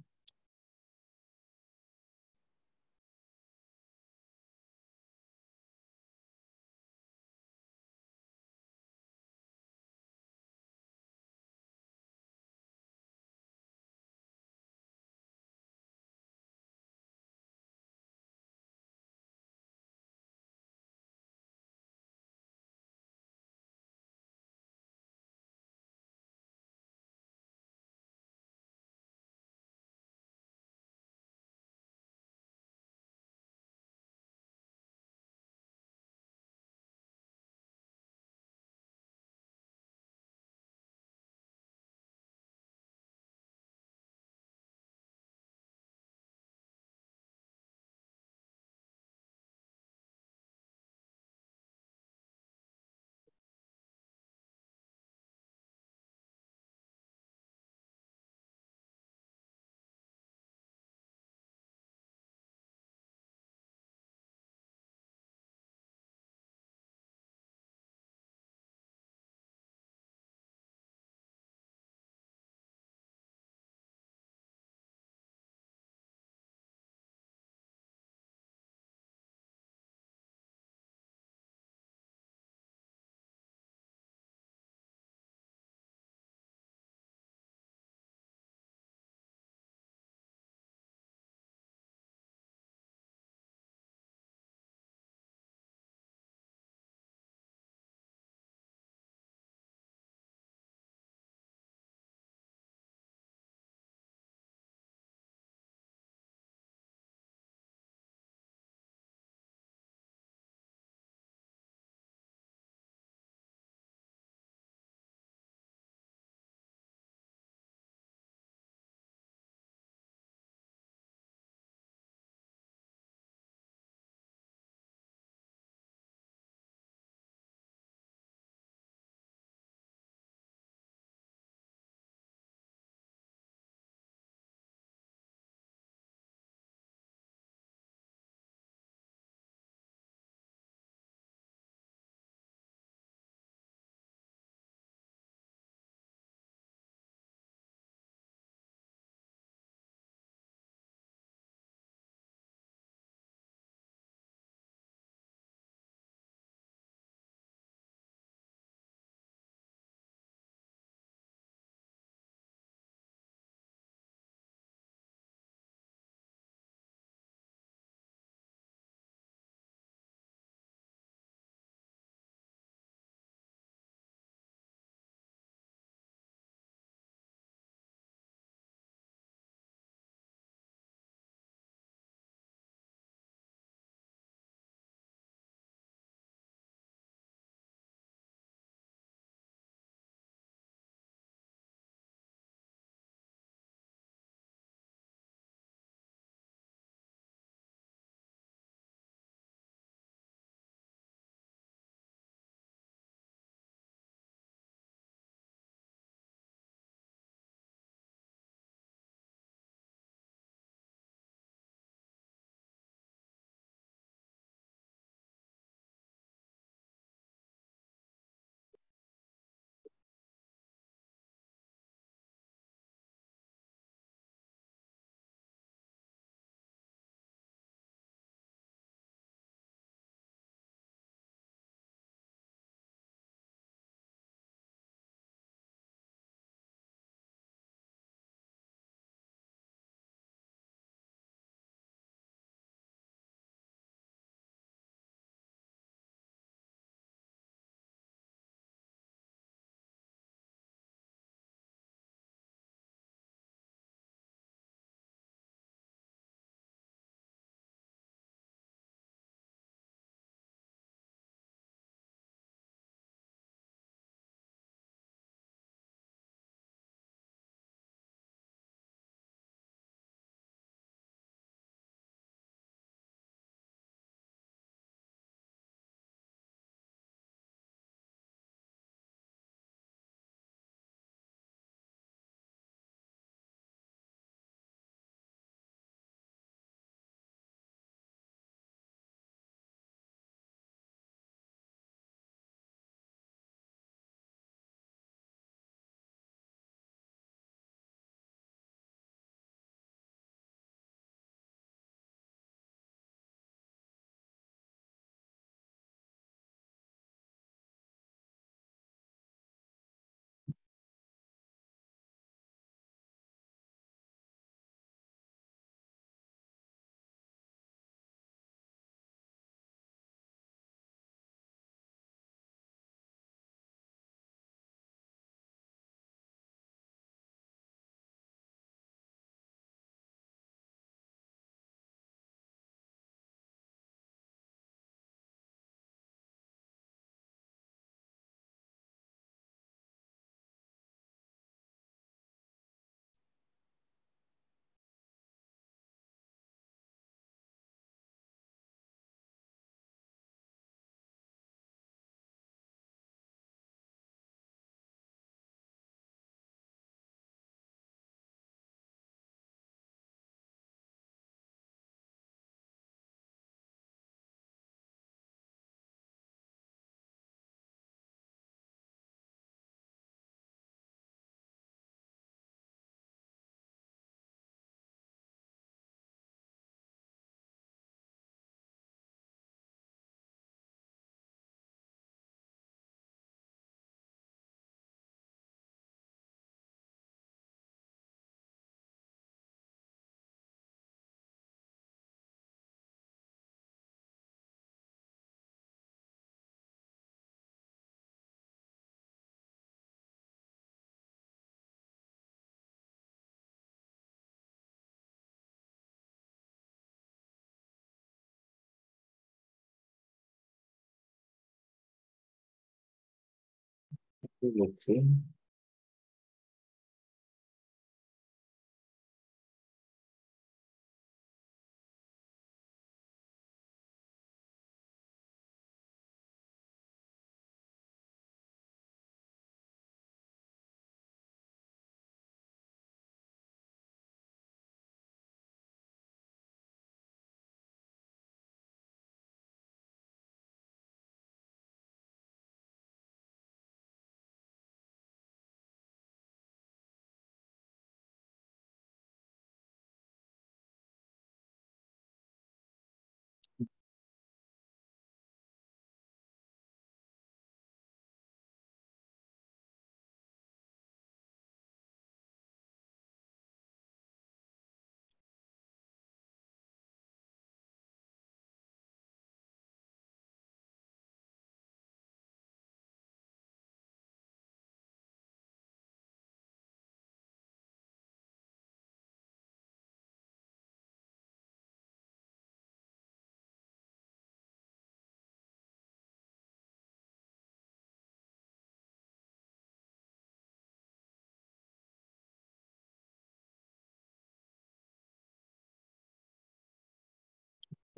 Let's see.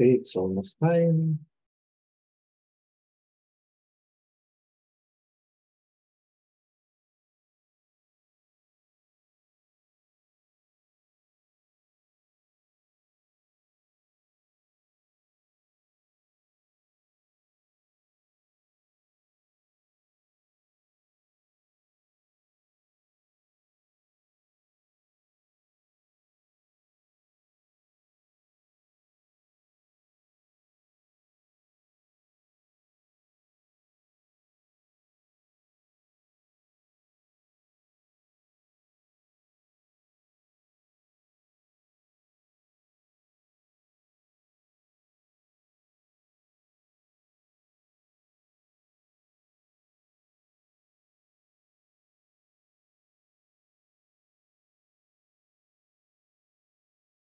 It's almost time.